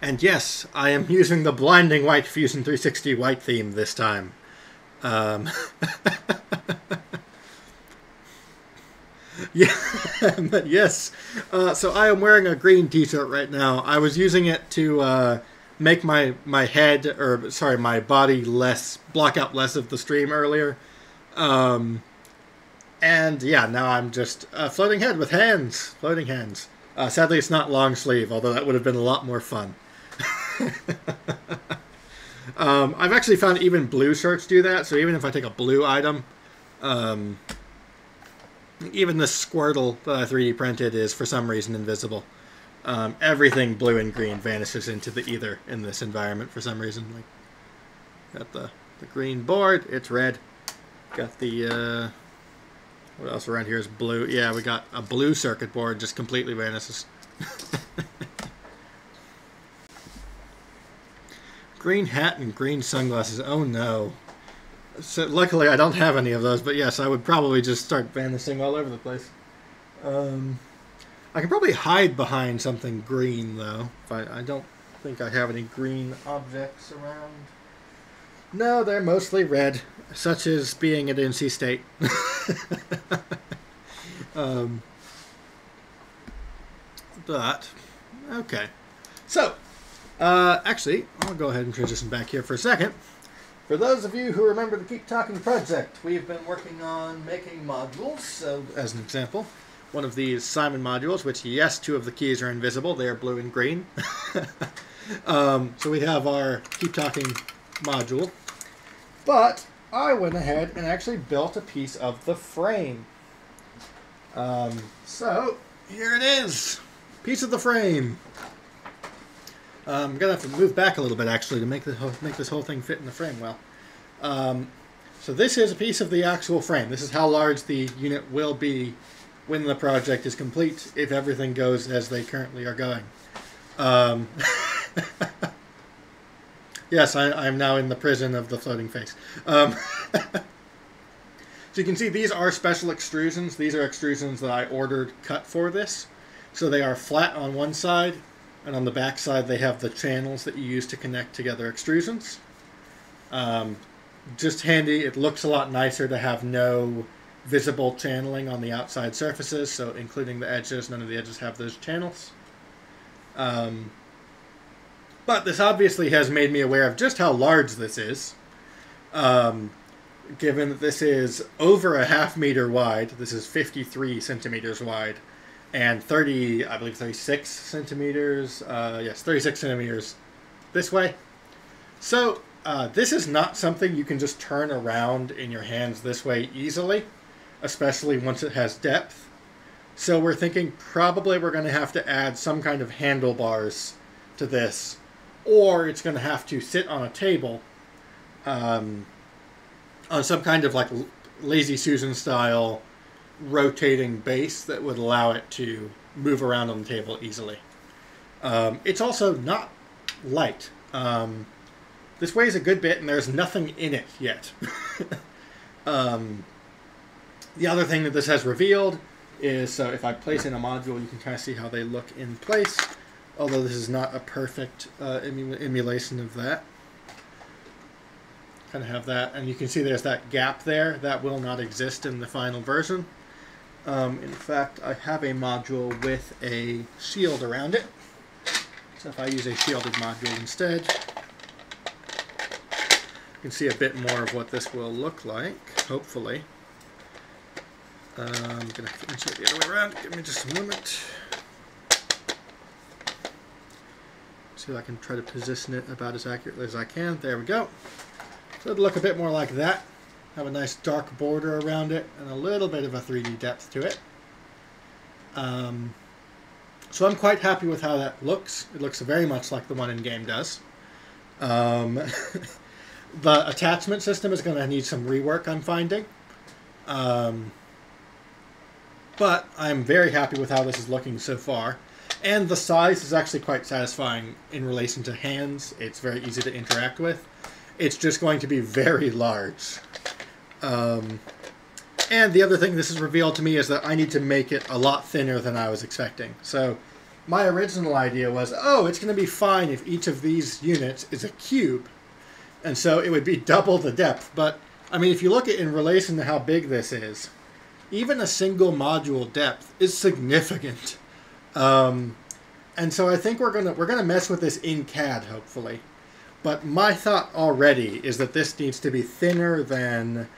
And yes, I am using the blinding white Fusion 360 white theme this time. Um, yeah, but yes. Uh, so I am wearing a green T-shirt right now. I was using it to uh, make my my head or sorry my body less block out less of the stream earlier. Um, and yeah, now I'm just a floating head with hands, floating hands. Uh, sadly, it's not long sleeve, although that would have been a lot more fun. Um, I've actually found even blue shirts do that. So even if I take a blue item, um, even the Squirtle that I 3D printed is for some reason invisible. Um, everything blue and green vanishes into the ether in this environment for some reason. Like, got the the green board, it's red. Got the uh, what else around here is blue? Yeah, we got a blue circuit board just completely vanishes. green hat and green sunglasses. Oh no. So luckily I don't have any of those, but yes, I would probably just start vanishing all over the place. Um, I can probably hide behind something green though. I, I don't think I have any green objects around. No, they're mostly red, such as being at NC State. um, but, okay. So, uh, actually, I'll go ahead and transition back here for a second. For those of you who remember the Keep Talking project, we've been working on making modules. So, as an example, one of these Simon modules, which, yes, two of the keys are invisible. They are blue and green. um, so we have our Keep Talking module. But I went ahead and actually built a piece of the frame. Um, so here it is, piece of the frame. Um, I'm gonna have to move back a little bit actually to make this whole, make this whole thing fit in the frame well. Um, so this is a piece of the actual frame. This is how large the unit will be when the project is complete, if everything goes as they currently are going. Um, Yes, I, am now in the prison of the floating face. Um, so you can see these are special extrusions. These are extrusions that I ordered cut for this. So they are flat on one side, and on the back side they have the channels that you use to connect together extrusions. Um, just handy. It looks a lot nicer to have no visible channeling on the outside surfaces, so including the edges, none of the edges have those channels. Um, but this obviously has made me aware of just how large this is. Um, given that this is over a half meter wide, this is 53 centimeters wide, and 30, I believe 36 centimeters, uh, yes, 36 centimeters this way. So, uh, this is not something you can just turn around in your hands this way easily, especially once it has depth. So we're thinking probably we're going to have to add some kind of handlebars to this or it's going to have to sit on a table um, on some kind of like lazy Susan style rotating base that would allow it to move around on the table easily. Um, it's also not light. Um, this weighs a good bit, and there's nothing in it yet. um, the other thing that this has revealed is so if I place in a module, you can kind of see how they look in place although this is not a perfect uh, emu emulation of that. Kind of have that, and you can see there's that gap there. That will not exist in the final version. Um, in fact, I have a module with a shield around it. So if I use a shielded module instead, you can see a bit more of what this will look like, hopefully. Um, I'm going to insert the other way around. Give me just a moment. see if I can try to position it about as accurately as I can. There we go. So it'll look a bit more like that. Have a nice dark border around it and a little bit of a 3D depth to it. Um, so I'm quite happy with how that looks. It looks very much like the one in game does. Um, the attachment system is going to need some rework, I'm finding. Um, but I'm very happy with how this is looking so far and the size is actually quite satisfying in relation to hands. It's very easy to interact with. It's just going to be very large. Um, and the other thing this has revealed to me is that I need to make it a lot thinner than I was expecting. So my original idea was, oh, it's going to be fine if each of these units is a cube. And so it would be double the depth. But, I mean, if you look at in relation to how big this is, even a single module depth is significant. Um, and so I think we're gonna we're gonna mess with this in CAD hopefully. But my thought already is that this needs to be thinner than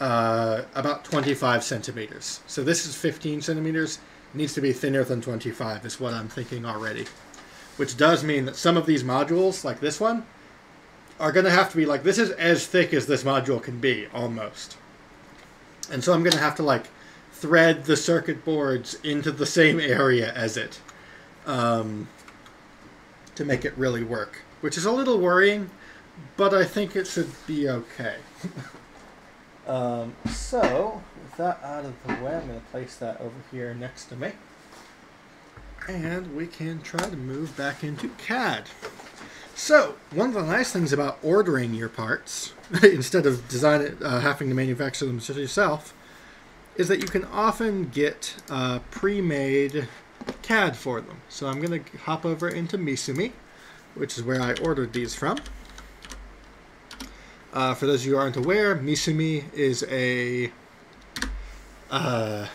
uh, about 25 centimeters. So this is 15 centimeters. It needs to be thinner than 25 is what I'm thinking already. Which does mean that some of these modules, like this one, are going to have to be like, this is as thick as this module can be, almost. And so I'm going to have to like thread the circuit boards into the same area as it um, to make it really work, which is a little worrying, but I think it should be okay. um, so, with that out of the way, I'm going to place that over here next to me. And we can try to move back into CAD. So, one of the nice things about ordering your parts, instead of design uh, having to manufacture them yourself, is that you can often get uh, pre-made CAD for them. So I'm going to hop over into Misumi, which is where I ordered these from. Uh, for those of you who aren't aware, Misumi is a, uh,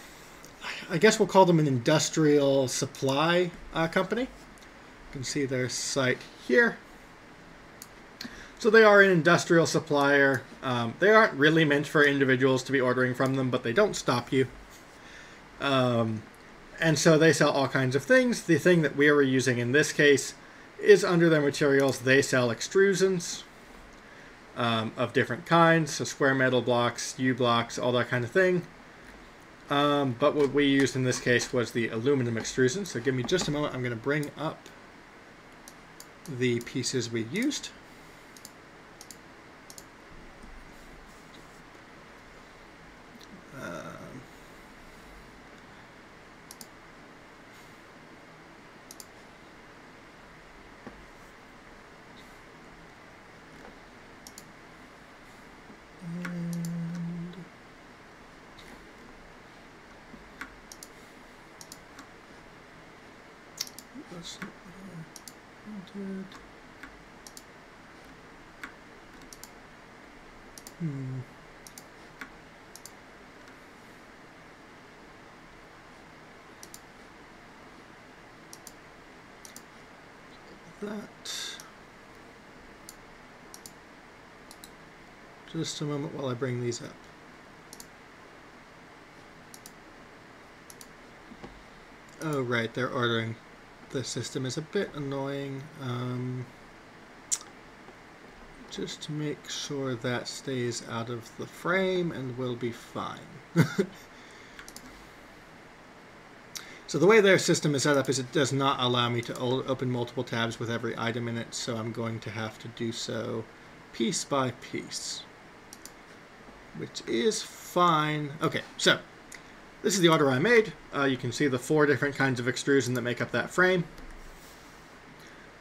I guess we'll call them an industrial supply uh, company. You can see their site here. So they are an industrial supplier. Um, they aren't really meant for individuals to be ordering from them, but they don't stop you. Um, and so they sell all kinds of things. The thing that we are using in this case is under their materials. They sell extrusions um, of different kinds, so square metal blocks, U blocks, all that kind of thing. Um, but what we used in this case was the aluminum extrusion. So give me just a moment. I'm going to bring up the pieces we used. Hmm. That. Just a moment while I bring these up. Oh, right, they're ordering. The system is a bit annoying. Um, just to make sure that stays out of the frame and we'll be fine. so the way their system is set up is it does not allow me to open multiple tabs with every item in it, so I'm going to have to do so piece by piece. Which is fine. Okay, so this is the order I made. Uh, you can see the four different kinds of extrusion that make up that frame.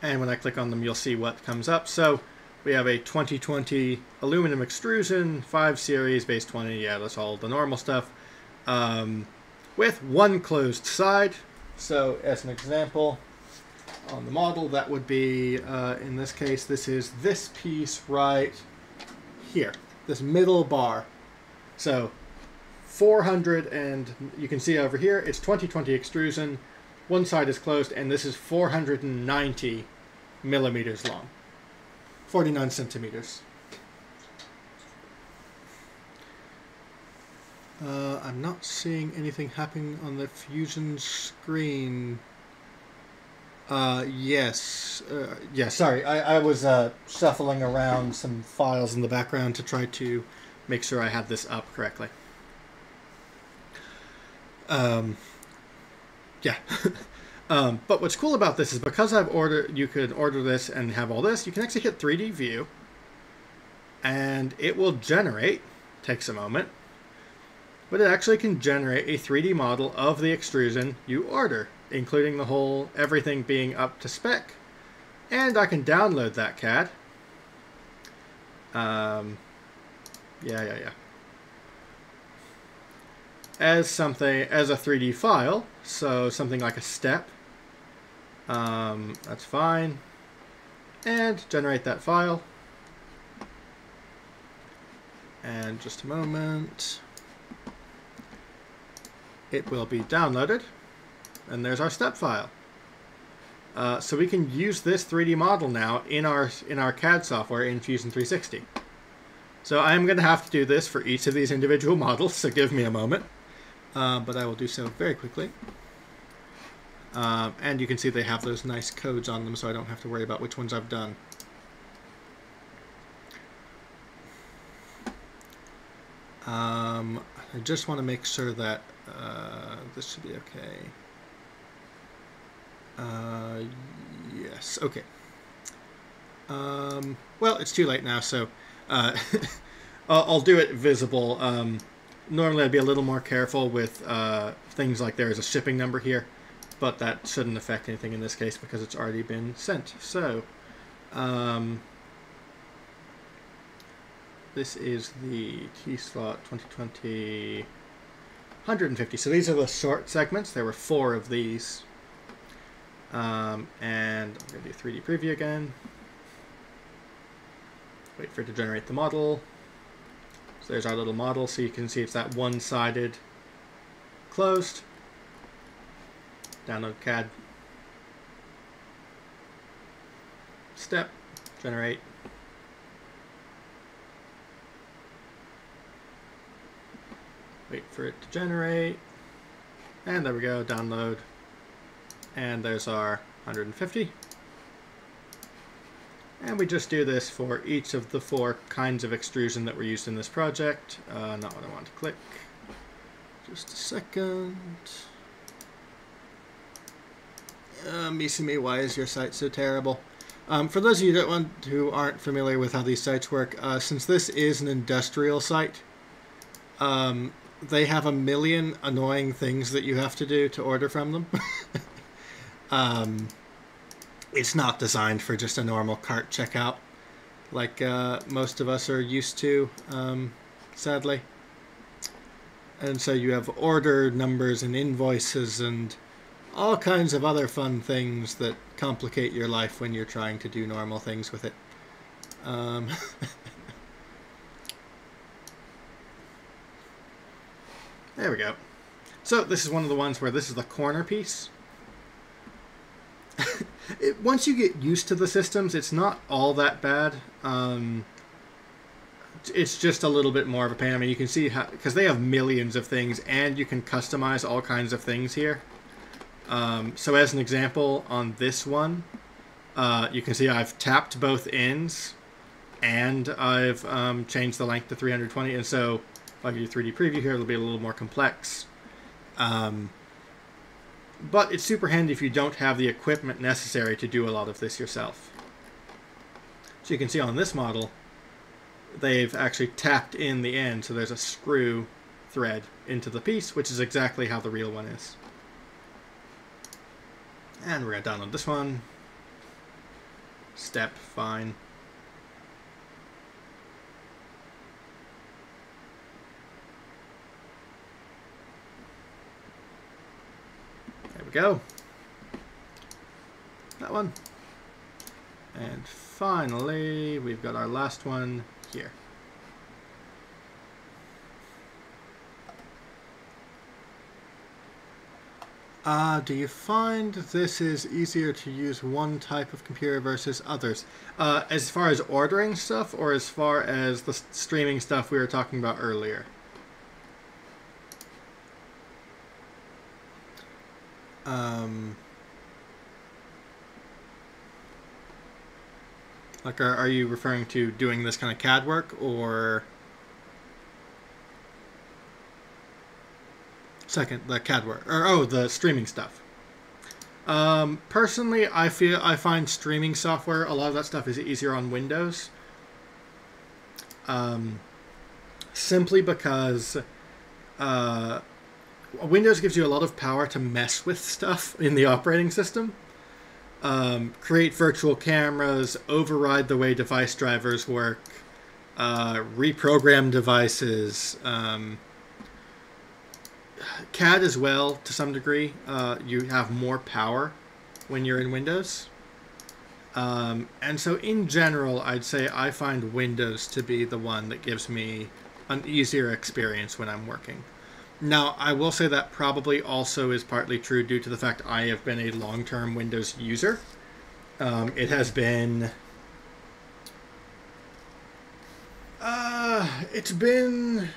And when I click on them, you'll see what comes up. So we have a 2020 aluminum extrusion, 5 series, base 20, yeah, that's all the normal stuff, um, with one closed side. So as an example, on the model, that would be, uh, in this case, this is this piece right here, this middle bar. So 400, and you can see over here, it's 2020 extrusion, one side is closed, and this is 490 millimeters long. 49 centimeters. Uh, I'm not seeing anything happening on the Fusion screen. Uh, yes. Uh, yeah, sorry. I, I was uh, shuffling around some files in the background to try to make sure I had this up correctly. Um, yeah. Um, but what's cool about this is because I've ordered, you can order this and have all this, you can actually hit 3D view and it will generate, takes a moment, but it actually can generate a 3D model of the extrusion you order, including the whole, everything being up to spec. And I can download that CAD. Um, yeah, yeah, yeah. As something, as a 3D file, so something like a step Um, that's fine. And generate that file. And just a moment. It will be downloaded. And there's our step file. Uh, so we can use this 3D model now in our in our CAD software in Fusion 360. So I'm going to have to do this for each of these individual models, so give me a moment. Uh, but I will do so very quickly. Um, and you can see they have those nice codes on them, so I don't have to worry about which ones I've done. Um, I just want to make sure that uh, this should be okay. Uh, yes, okay. Um, well, it's too late now, so uh, I'll, do it visible. Um, normally I'd be a little more careful with uh, things like there is a shipping number here, but that shouldn't affect anything in this case because it's already been sent. So, um, this is the T-Slot 2020 150. So these are the short segments. There were four of these. Um, and I'm going to do 3D preview again. Wait for it to generate the model. So there's our little model, so you can see it's that one-sided closed. Download CAD. Step, generate. Wait for it to generate. And there we go, download. And there's our 150. And we just do this for each of the four kinds of extrusion that were used in this project. Uh, not what I want to click. Just a second. Uh, Misumi, why is your site so terrible? Um, for those of you want, who aren't familiar with how these sites work, uh, since this is an industrial site, um, they have a million annoying things that you have to do to order from them. um, it's not designed for just a normal cart checkout like uh, most of us are used to, um, sadly. And so you have order numbers and invoices and all kinds of other fun things that complicate your life when you're trying to do normal things with it. Um, there we go. So this is one of the ones where this is the corner piece. it, once you get used to the systems, it's not all that bad. Um, it's just a little bit more of a pain. I mean, you can see how because they have millions of things, and you can customize all kinds of things here. Um, so, as an example, on this one, uh, you can see I've tapped both ends, and I've um, changed the length to 320. And so, if I do 3D preview here, it'll be a little more complex. Um, but it's super handy if you don't have the equipment necessary to do a lot of this yourself. So you can see on this model, they've actually tapped in the end, so there's a screw thread into the piece, which is exactly how the real one is. And we're going to download this one. Step, fine. Go. That one. And finally, we've got our last one here. Uh, do you find this is easier to use one type of computer versus others? Uh, as far as ordering stuff or as far as the streaming stuff we were talking about earlier? Um, like, are, are you referring to doing this kind of CAD work or second the CAD work or oh the streaming stuff? Um, personally, I feel I find streaming software a lot of that stuff is easier on Windows. Um, simply because uh, Windows gives you a lot of power to mess with stuff in the operating system. Um, create virtual cameras, override the way device drivers work, uh, reprogram devices, um, CAD as well to some degree. Uh, you have more power when you're in Windows. Um, and so, in general, I'd say I find Windows to be the one that gives me an easier experience when I'm working. Now, I will say that probably also is partly true due to the fact I have been a long term Windows user. Um, it has been. Uh, it's been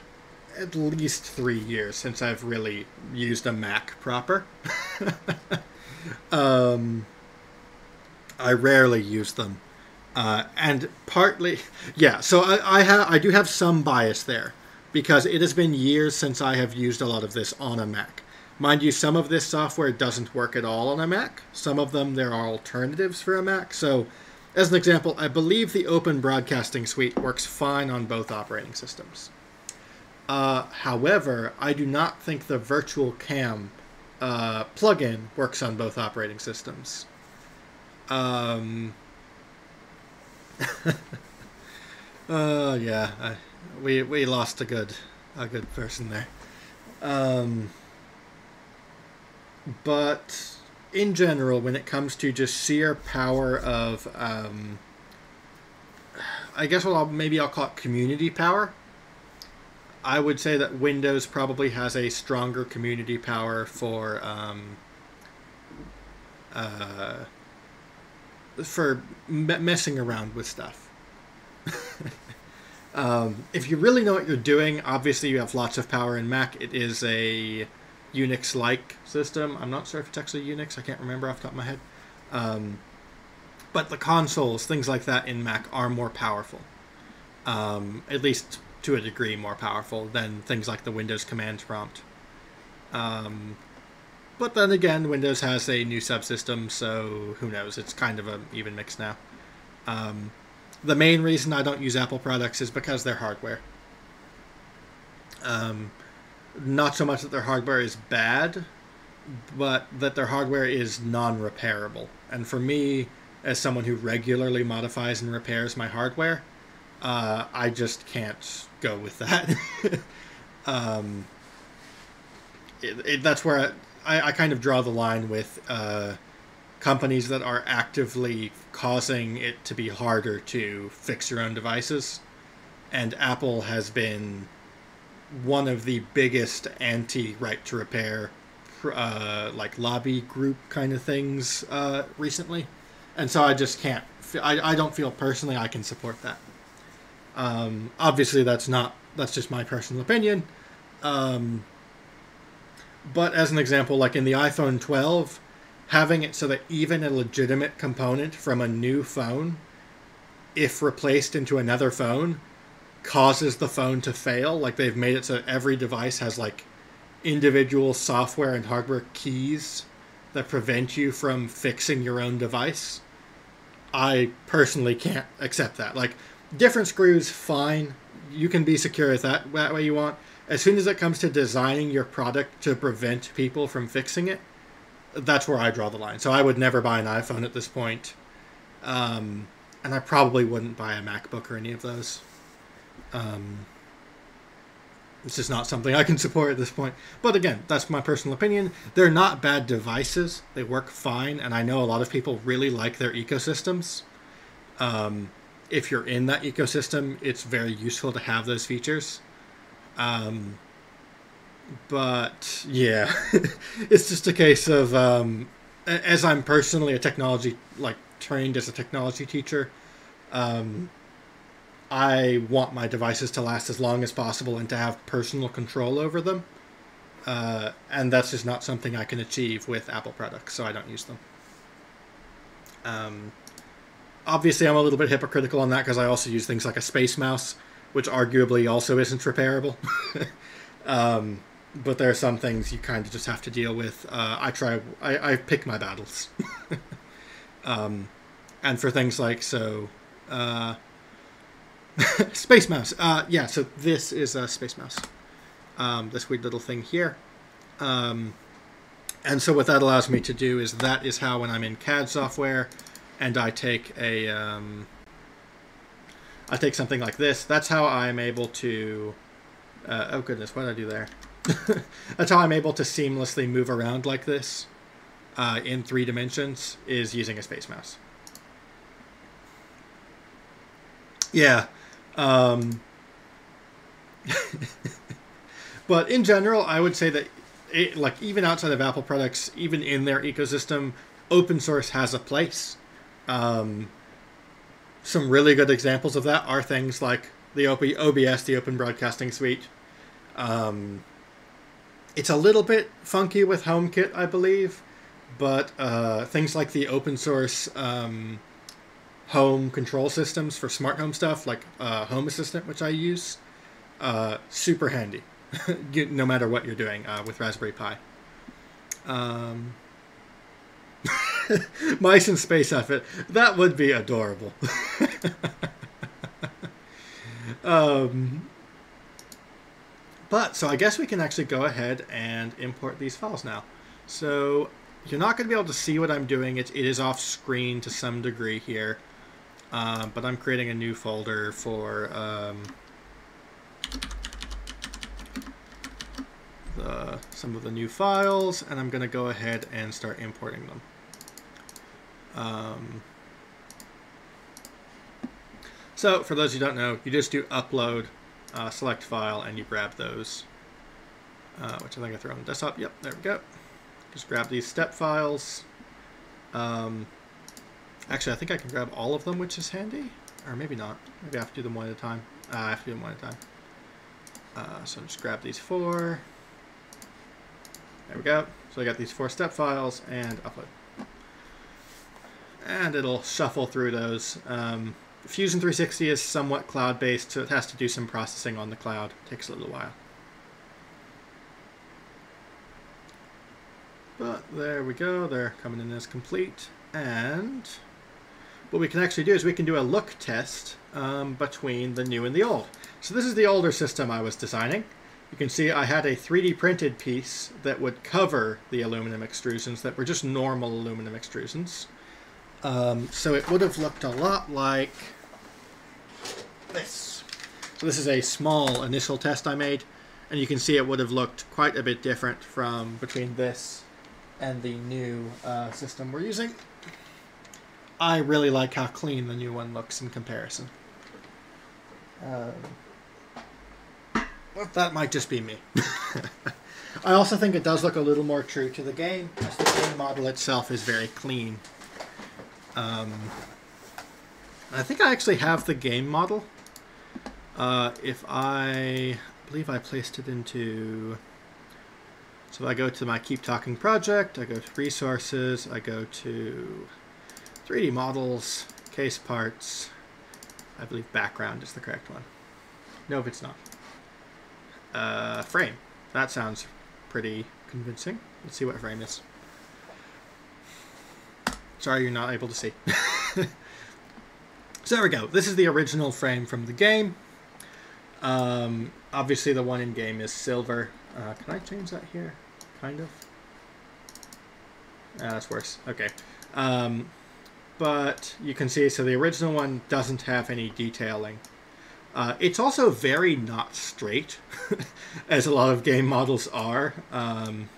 at least three years since I've really used a Mac proper. um, I rarely use them, uh, and partly, yeah. So I, I have I do have some bias there because it has been years since I have used a lot of this on a Mac. Mind you, some of this software doesn't work at all on a Mac. Some of them there are alternatives for a Mac. So, as an example, I believe the Open Broadcasting Suite works fine on both operating systems. Uh, however, I do not think the Virtual Cam uh, plugin works on both operating systems. Um, uh, yeah, I, we we lost a good a good person there. Um, but in general, when it comes to just sheer power of, um, I guess well, I'll, maybe I'll call it community power. I would say that Windows probably has a stronger community power for um, uh, for me- messing around with stuff. um, if you really know what you're doing, obviously you have lots of power in Mac. It is a Unix-like system. I'm not sure if it's actually Unix. I can't remember off the top of my head. Um, but the consoles, things like that in Mac, are more powerful. Um, at least to a degree more powerful than things like the Windows command prompt. Um, but then again, Windows has a new subsystem, so who knows? It's kind of an even mix now. Um, the main reason I don't use Apple products is because they're hardware. Um, not so much that their hardware is bad, but that their hardware is non repairable. And for me, as someone who regularly modifies and repairs my hardware, uh, I just can't go with that. um, it, it, that's where I, I, kind of draw the line with uh, companies that are actively causing it to be harder to fix your own devices. And Apple has been one of the biggest anti right to repair uh, like lobby group kind of things uh, recently. And so I just can't, I, I don't feel personally I can support that. Um, obviously, that's not that's just my personal opinion. Um, but as an example, like in the iPhone 12, having it so that even a legitimate component from a new phone, if replaced into another phone, causes the phone to fail. Like they've made it so every device has like individual software and hardware keys that prevent you from fixing your own device. I personally can't accept that. Like different screws, fine. You can be secure with that that way you want. As soon as it comes to designing your product to prevent people from fixing it, that's where I draw the line. So I would never buy an iPhone at this point. Um, and I probably wouldn't buy a MacBook or any of those. Um, it's just not something I can support at this point. But again, that's my personal opinion. They're not bad devices. They work fine, and I know a lot of people really like their ecosystems. Um, if you're in that ecosystem, it's very useful to have those features. Um, but yeah, it's just a case of um, as I'm personally a technology like trained as a technology teacher. Um, I want my devices to last as long as possible and to have personal control over them. Uh, and that's just not something I can achieve with Apple products, so I don't use them. Um, obviously I'm a little bit hypocritical on that because I also use things like a space mouse, which arguably also isn't repairable. but there are some things you kind of just have to deal with. Uh, I try, I, I pick my battles. um, and for things like, so, uh, space mouse. Uh, yeah, so this is a space mouse. Um, this weird little thing here. Um, and so what that allows me to do is that is how when I'm in CAD software, and I take a um, I take something like this. That's how I'm able to. Uh, oh goodness, what did I do there? That's how I'm able to seamlessly move around like this. uh, in three dimensions is using a space mouse. Yeah. Um, but in general, I would say that, it, like, even outside of Apple products, even in their ecosystem, open source has a place. Um, some really good examples of that are things like the OBS, the Open Broadcasting Suite. Um, it's a little bit funky with HomeKit, I believe, but uh, things like the open source um, home control systems for smart home stuff, like uh, Home Assistant, which I use, uh, super handy, no matter what you're doing uh, with Raspberry Pi. Um, Mice in Space Outfit. That would be adorable. um, but, so I guess we can actually go ahead and import these files now. So you're not going to be able to see what I'm doing. It, it is off screen to some degree here. Um, but I'm creating a new folder for um, the, some of the new files, and I'm going to go ahead and start importing them. Um, so for those who don't know, you just do upload, uh, select file, and you grab those, uh, which I think I threw on the desktop. Yep, there we go. Just grab these step files. Um, actually, I think I can grab all of them, which is handy. Or maybe not. Maybe I have to do them one at a time. Uh, I have to do them one at a time. Uh, so just grab these four. There we go. So I got these four step files and upload and it'll shuffle through those. Um, Fusion 360 is somewhat cloud-based, so it has to do some processing on the cloud. It takes a little while. But there we go, they're coming in as complete. And what we can actually do is we can do a look test um, between the new and the old. So this is the older system I was designing. You can see I had a 3D printed piece that would cover the aluminum extrusions that were just normal aluminum extrusions. Um, so it would have looked a lot like this. So this is a small initial test I made, and you can see it would have looked quite a bit different from between this and the new uh, system we're using. I really like how clean the new one looks in comparison. Um, well, that might just be me. I also think it does look a little more true to the game, as the game model itself is very clean. Um, I think I actually have the game model. Uh, if I, I believe I placed it into. So I go to my Keep Talking project, I go to resources, I go to 3D models, case parts. I believe background is the correct one. No, if it's not. Uh, frame. That sounds pretty convincing. Let's see what frame is. Sorry you're not able to see. so there we go. This is the original frame from the game. Um, obviously the one in game is silver. Uh, can I change that here? Kind of. Ah, that's worse. Okay. Um, but you can see, so the original one doesn't have any detailing. Uh, it's also very not straight, as a lot of game models are, um,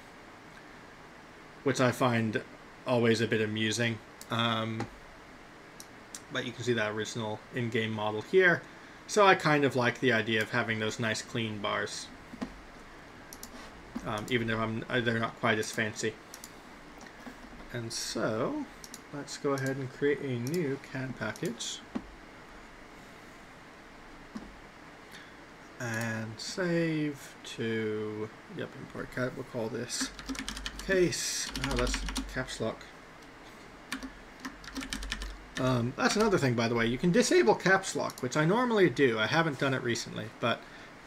which I find always a bit amusing. Um, but you can see that original in-game model here. So I kind of like the idea of having those nice clean bars. Um, even though I'm, uh, they're not quite as fancy. And so, let's go ahead and create a new CAD package. And save to, yep, import CAD, we'll call this case, oh, that's caps lock. Um, that's another thing, by the way. You can disable caps lock, which I normally do. I haven't done it recently, but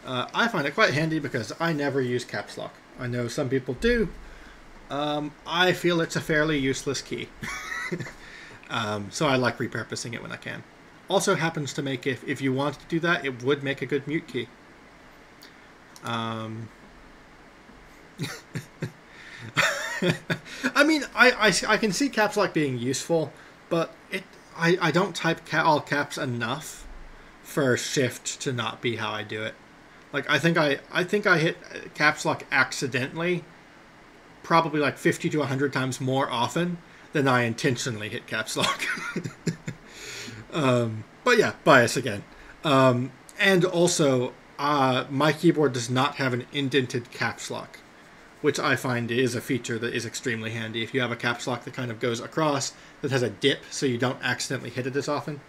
uh, I find it quite handy because I never use caps lock. I know some people do. Um, I feel it's a fairly useless key. um, so I like repurposing it when I can. Also happens to make, if, if you want to do that, it would make a good mute key. Um, I mean, I, I, I can see caps lock being useful, but it I, I don't type ca- all caps enough for shift to not be how I do it. Like I think I I think I hit caps lock accidentally probably like 50 to 100 times more often than I intentionally hit caps lock. um, but yeah, bias again. Um, and also, uh, my keyboard does not have an indented caps lock, which I find is a feature that is extremely handy. If you have a caps lock that kind of goes across, that has a dip so you don't accidentally hit it as often.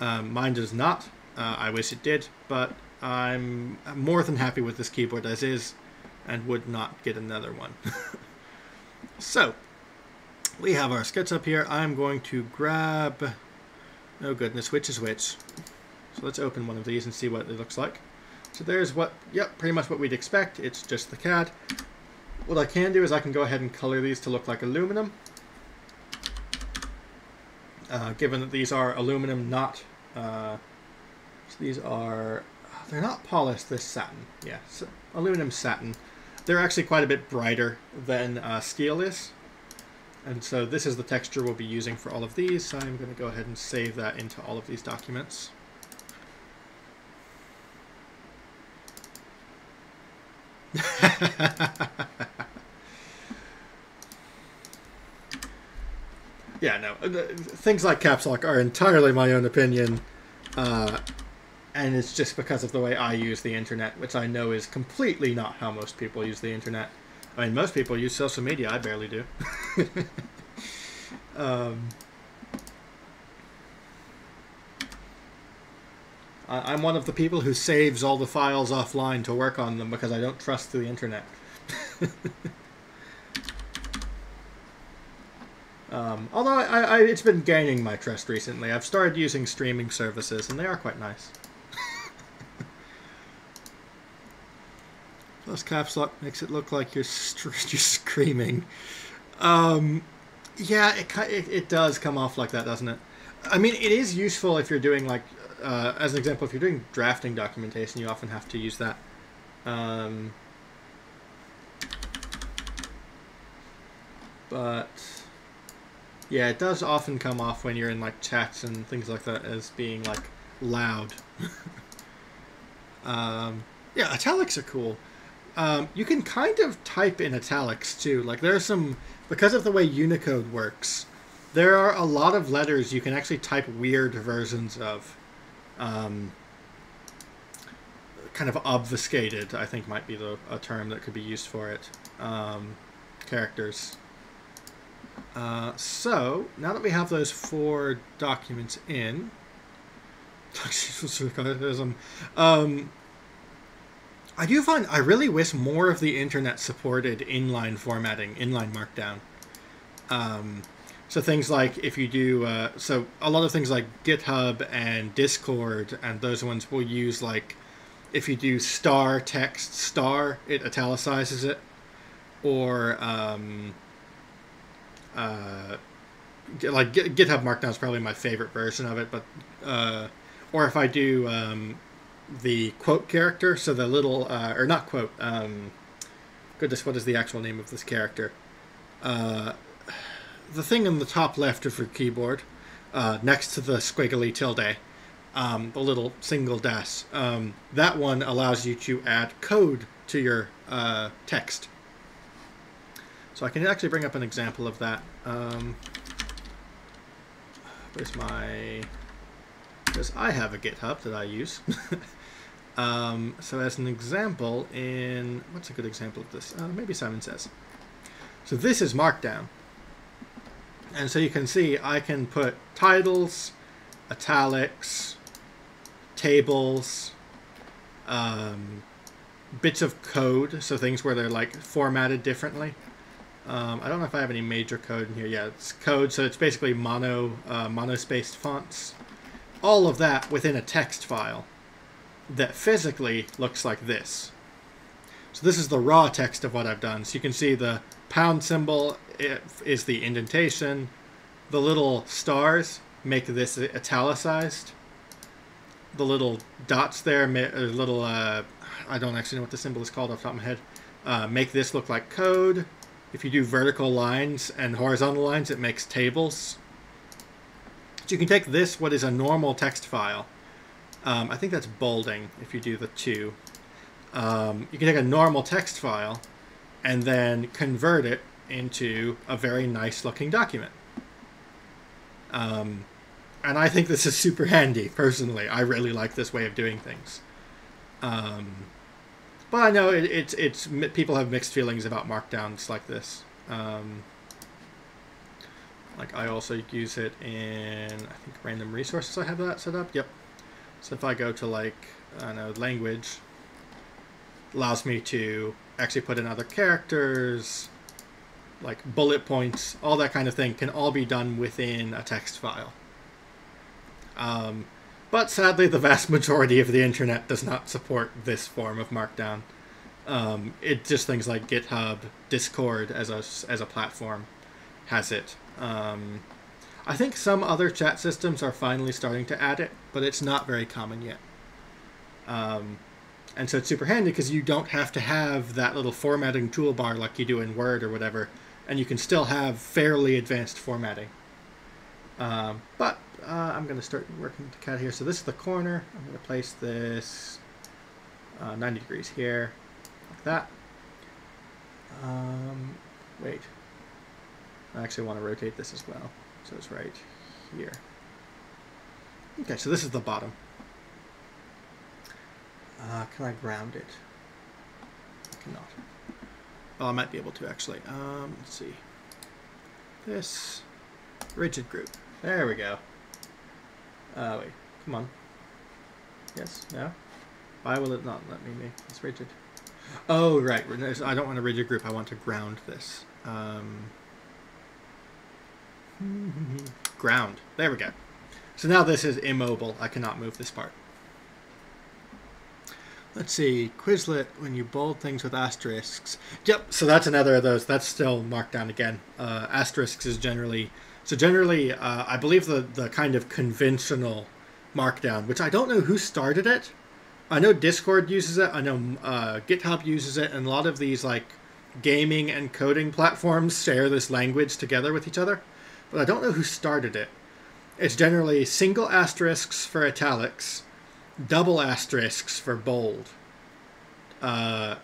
Um, mine does not. Uh, I wish it did, but I'm more than happy with this keyboard as is and would not get another one. so, we have our sketch up here. I'm going to grab... Oh goodness, which is which? So let's open one of these and see what it looks like. So there's what, yep, pretty much what we'd expect. It's just the CAD. What I can do is I can go ahead and color these to look like aluminum. Uh, given that these are aluminum, not... Uh, these are... They're not polished, this satin. Yeah, so aluminum satin. They're actually quite a bit brighter than uh, steel is. And so this is the texture we'll be using for all of these. So I'm going to go ahead and save that into all of these documents. yeah, no. Uh, things like caps lock are entirely my own opinion. Uh, and it's just because of the way I use the internet, which I know is completely not how most people use the internet. I mean, most people use social media. I barely do. um, I'm one of the people who saves all the files offline to work on them because I don't trust the internet. um, although I, I, it's been gaining my trust recently. I've started using streaming services, and they are quite nice. Plus caps lock makes it look like you're, you're screaming. Um, yeah, it, it, it does come off like that, doesn't it? I mean, it is useful if you're doing like uh, as an example, if you're doing drafting documentation, you often have to use that. Um, but yeah, it does often come off when you're in like chats and things like that as being like loud. um, yeah, italics are cool. Um, you can kind of type in italics too. Like there are some because of the way Unicode works. There are a lot of letters you can actually type weird versions of um, kind of obfuscated, I think might be the, a term that could be used for it, um, characters. Uh, so, now that we have those four documents in, um, I do find, I really wish more of the internet supported inline formatting, inline markdown. Um, so things like if you do, uh, so a lot of things like GitHub and Discord and those ones will use like, if you do star text star, it italicizes it, or um, uh, like GitHub Markdown is probably my favorite version of it, but uh, or if I do um, the quote character, so the little uh, or not quote, um, goodness, what is the actual name of this character? Uh, the thing in the top left of your keyboard, uh, next to the squiggly tilde, um, the little single dash, um, that one allows you to add code to your uh, text. So I can actually bring up an example of that. Um, where's my... Because I have a GitHub that I use. um, so as an example in... What's a good example of this? Uh, maybe Simon Says. So this is Markdown. And so you can see I can put titles, italics, tables, um, bits of code, so things where they're like formatted differently. Um, I don't know if I have any major code in here. Yeah, it's code, so it's basically mono uh, monospaced fonts. All of that within a text file that physically looks like this. So this is the raw text of what I've done. So you can see the pound symbol is the indentation. The little stars make this italicized. The little dots there, little, uh, I don't actually know what the symbol is called off the top of my head, uh, make this look like code. If you do vertical lines and horizontal lines, it makes tables. So you can take this, what is a normal text file. Um, I think that's bolding if you do the two. Um, you can take a normal text file and then convert it into a very nice looking document. Um, and I think this is super handy, personally. I really like this way of doing things. Um, but I know it, it's it's people have mixed feelings about markdowns like this. Um, like I also use it in I think random resources. I have that set up. Yep. So if I go to like I know language, allows me to actually put in other characters, like bullet points, all that kind of thing can all be done within a text file. Um, but sadly, the vast majority of the internet does not support this form of Markdown. Um, it just things like GitHub, Discord as a as a platform has it. Um, I think some other chat systems are finally starting to add it, but it's not very common yet. Um, and so it's super handy because you don't have to have that little formatting toolbar like you do in Word or whatever, and you can still have fairly advanced formatting. Um, but uh, I'm going to start working the cut here. So this is the corner. I'm going to place this uh, 90 degrees here, like that. Um, wait. I actually want to rotate this as well. So it's right here. Okay, so this is the bottom. Uh, can I ground it? I cannot. Oh, I might be able to actually. Um, let's see. This rigid group. There we go. Uh, wait. Come on. Yes. No. Why will it not let me make this rigid? Oh, right. I don't want a rigid group. I want to ground this. Um, ground. There we go. So now this is immobile. I cannot move this part. Let's see, Quizlet, when you bold things with asterisks. Yep, so that's another of those. That's still Markdown again. Uh, asterisks is generally, so generally, uh, I believe the, the kind of conventional markdown, which I don't know who started it. I know Discord uses it, I know uh, GitHub uses it, and a lot of these like gaming and coding platforms share this language together with each other, but I don't know who started it. It's generally single asterisks for italics, double asterisks for bold. Uh,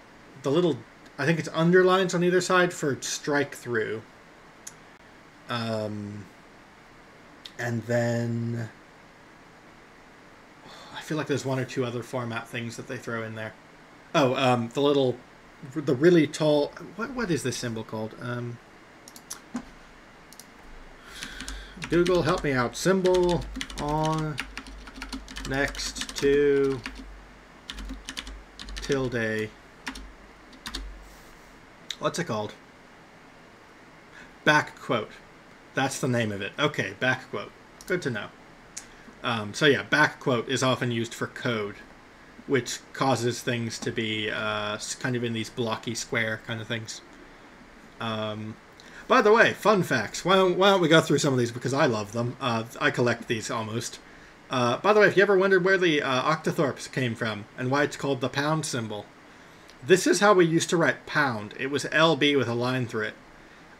the little, I think it's underlines on either side for strike through. Um, and then I feel like there's one or two other format things that they throw in there. Oh, um, the little, the really tall. What what is this symbol called? Um, Google, help me out. Symbol on next to tilde. What's it called? Back quote. That's the name of it. Okay, back quote. Good to know. Um, so yeah, back quote is often used for code, which causes things to be uh, kind of in these blocky square kind of things. Um, by the way, fun facts. Why don't, why don't we go through some of these because I love them. Uh, I collect these almost. Uh, by the way, if you ever wondered where the uh, octothorpe came from and why it's called the pound symbol, this is how we used to write pound. It was LB with a line through it.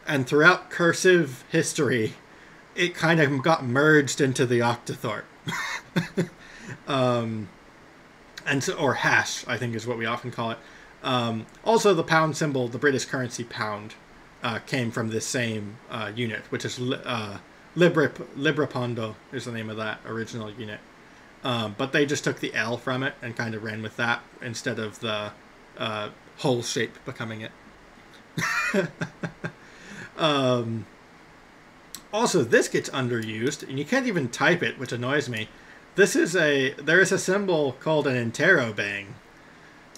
And throughout cursive history, it kind of got merged into the octothorpe. um, and so, or hash, I think is what we often call it. Um, also, the pound symbol, the British currency pound, uh, came from this same uh, unit, which is uh, Libra Librapondo is the name of that original unit. Um, but they just took the L from it and kind of ran with that instead of the uh, whole shape becoming it. um, also, this gets underused, and you can't even type it, which annoys me. This is a there is a symbol called an interrobang,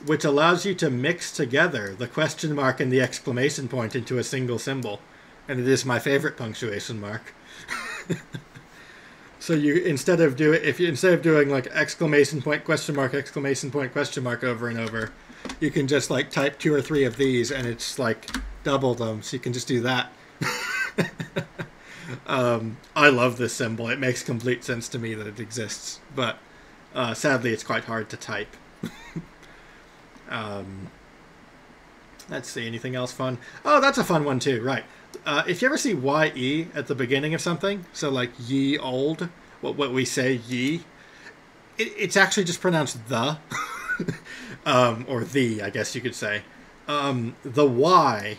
which allows you to mix together the question mark and the exclamation point into a single symbol, and it is my favorite punctuation mark. so you instead of do if you instead of doing like exclamation point question mark exclamation point question mark over and over, you can just like type two or three of these and it's like double them. So you can just do that. Um, I love this symbol. It makes complete sense to me that it exists, but uh, sadly, it's quite hard to type. um, let's see, anything else fun? Oh, that's a fun one too. Right. Uh, if you ever see ye at the beginning of something, so like ye old, what what we say ye, it, it's actually just pronounced the, um, or the, I guess you could say. um, the Y,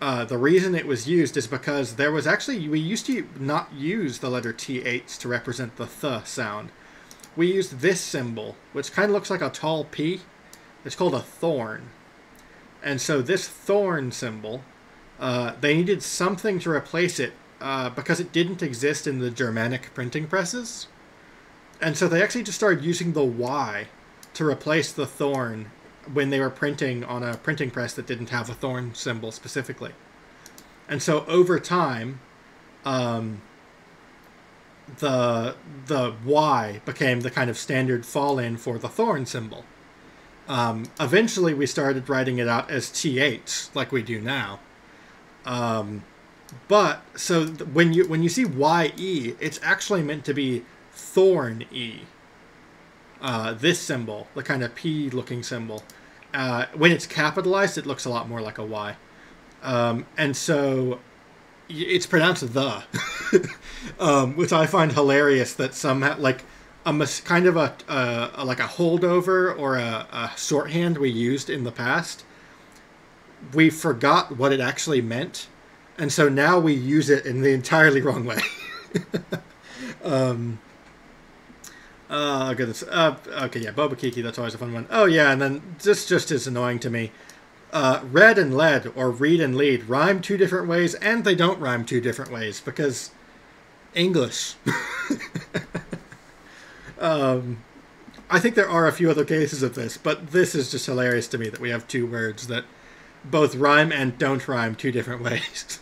uh, the reason it was used is because there was actually, we used to not use the letter TH to represent the th sound. We used this symbol, which kind of looks like a tall P. It's called a thorn. And so this thorn symbol, uh, they needed something to replace it uh, because it didn't exist in the Germanic printing presses. And so they actually just started using the Y to replace the thorn when they were printing on a printing press that didn't have a thorn symbol specifically. And so over time, um, the the Y became the kind of standard fall in for the thorn symbol. Um, eventually, we started writing it out as th, like we do now. Um, but so when you when you see ye, it's actually meant to be thorn e. Uh, this symbol, the kind of P looking symbol, uh, when it's capitalized, it looks a lot more like a Y. Um, and so it's pronounced the, um, which I find hilarious that somehow, like, a mis- kind of a, a, like a holdover or a, a shorthand we used in the past, we forgot what it actually meant. And so now we use it in the entirely wrong way. um, Oh goodness. Uh, okay, yeah, Bouba Kiki. That's always a fun one. Oh yeah, and then this just is annoying to me. Uh, red and lead or read and lead rhyme two different ways, and they don't rhyme two different ways because English. um, I think there are a few other cases of this, but this is just hilarious to me that we have two words that both rhyme and don't rhyme two different ways.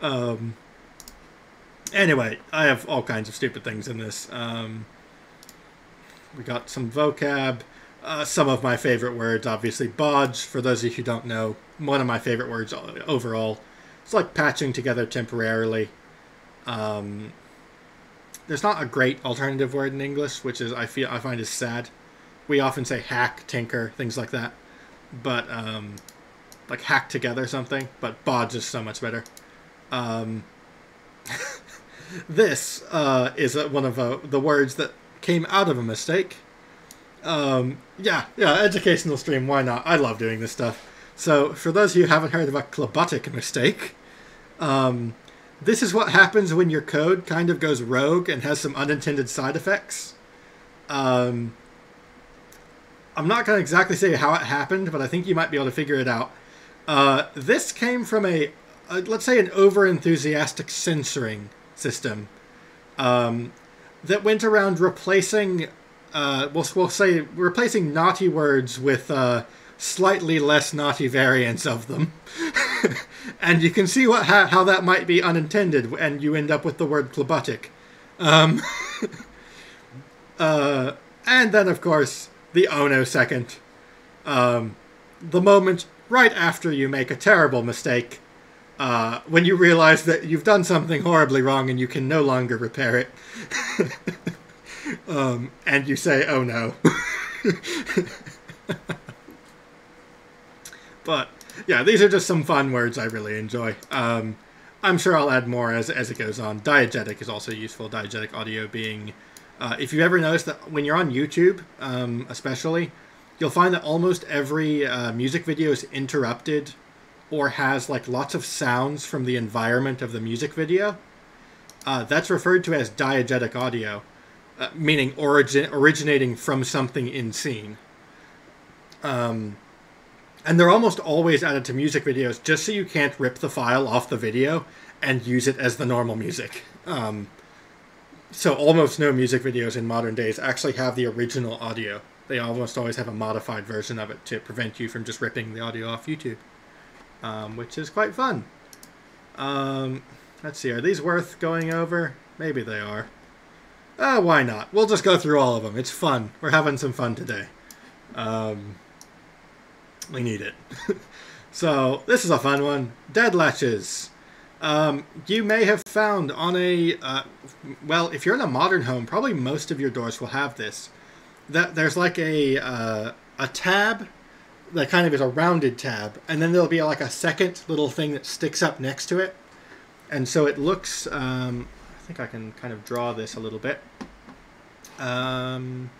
um, anyway, I have all kinds of stupid things in this. Um, we got some vocab. Uh, some of my favorite words, obviously, bodge. For those of you who don't know, one of my favorite words overall. It's like patching together temporarily. Um, there's not a great alternative word in English, which is I feel I find is sad. We often say hack, tinker, things like that, but um, like hack together something. But bodge is so much better. Um, this uh, is one of uh, the words that came out of a mistake. Um, yeah, yeah, educational stream, why not? I love doing this stuff. So, for those of you who haven't heard of a clbuttic mistake, um, this is what happens when your code kind of goes rogue and has some unintended side effects. Um, I'm not going to exactly say how it happened, but I think you might be able to figure it out. Uh, this came from a, a, let's say, an over enthusiastic censoring system. Um, that went around replacing, uh, we'll, we'll say, replacing naughty words with uh, slightly less naughty variants of them. and you can see what how, how, that might be unintended, and you end up with the word clbuttic. Um, uh, and then, of course, the ohnosecond. Um, the moment right after you make a terrible mistake, uh, when you realize that you've done something horribly wrong and you can no longer repair it. um, and you say, oh no. but yeah, these are just some fun words I really enjoy. Um, I'm sure I'll add more as, as it goes on. Diegetic is also useful, diegetic audio being. Uh, if you ever noticed that when you're on YouTube, um, especially, you'll find that almost every uh, music video is interrupted or has like lots of sounds from the environment of the music video, uh, that's referred to as diegetic audio, uh, meaning origin originating from something in scene. Um, and they're almost always added to music videos just so you can't rip the file off the video and use it as the normal music. Um, so almost no music videos in modern days actually have the original audio. They almost always have a modified version of it to prevent you from just ripping the audio off YouTube um, which is quite fun. Um, let's see, are these worth going over? Maybe they are. Uh, why not? We'll just go through all of them. It's fun. We're having some fun today. Um, we need it. so, this is a fun one. Dead latches. Um, you may have found on a, uh, well, if you're in a modern home, probably most of your doors will have this. That there's like a uh, a tab that kind of is a rounded tab, and then there'll be like a second little thing that sticks up next to it, and so it looks. Um, I think I can kind of draw this a little bit. Um,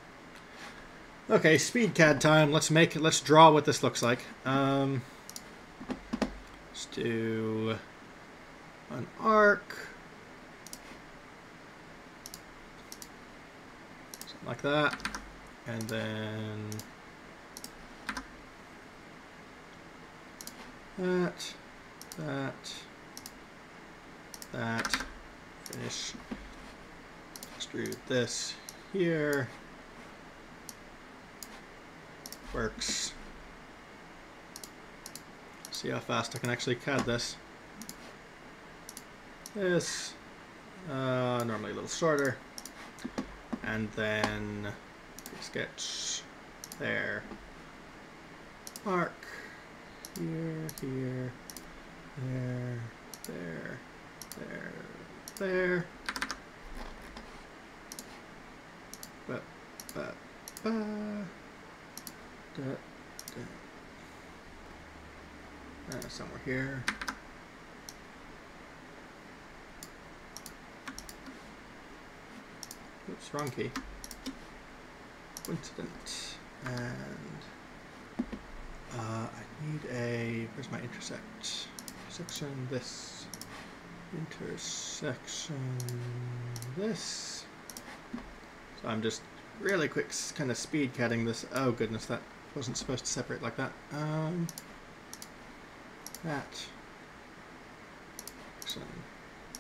Okay, speed CAD time. Let's make let's draw what this looks like. Um, let's do an arc. Something like that. And then that, that, that, finish, extrude this here, works. See how fast I can actually CAD this. This, uh, normally a little shorter, and then sketch there, arc, here, here, there, there, there, there. But, but, ba. Da, da. Uh, somewhere here. Oops, wrong key. Coincident. And uh, I need a, where's my intersect? Intersection, this. Intersection, this. So I'm just really quick kind of speed cutting this. Oh goodness, that wasn't supposed to separate like that. Um, that.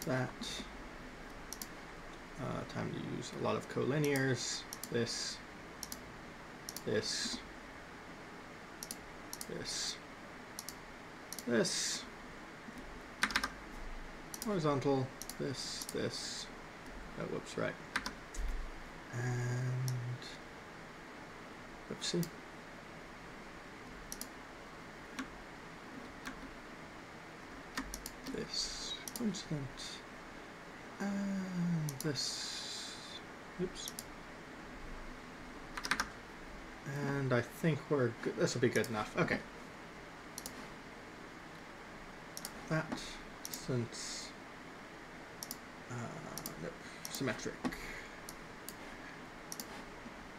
That. Uh, time to use a lot of collinears. This. This. This. This. Horizontal. This. This. Oh, whoops, right. And. Oopsie. This. Constant. And this. Oops. And I think we're good. This will be good enough. Okay. That since uh, nope, symmetric.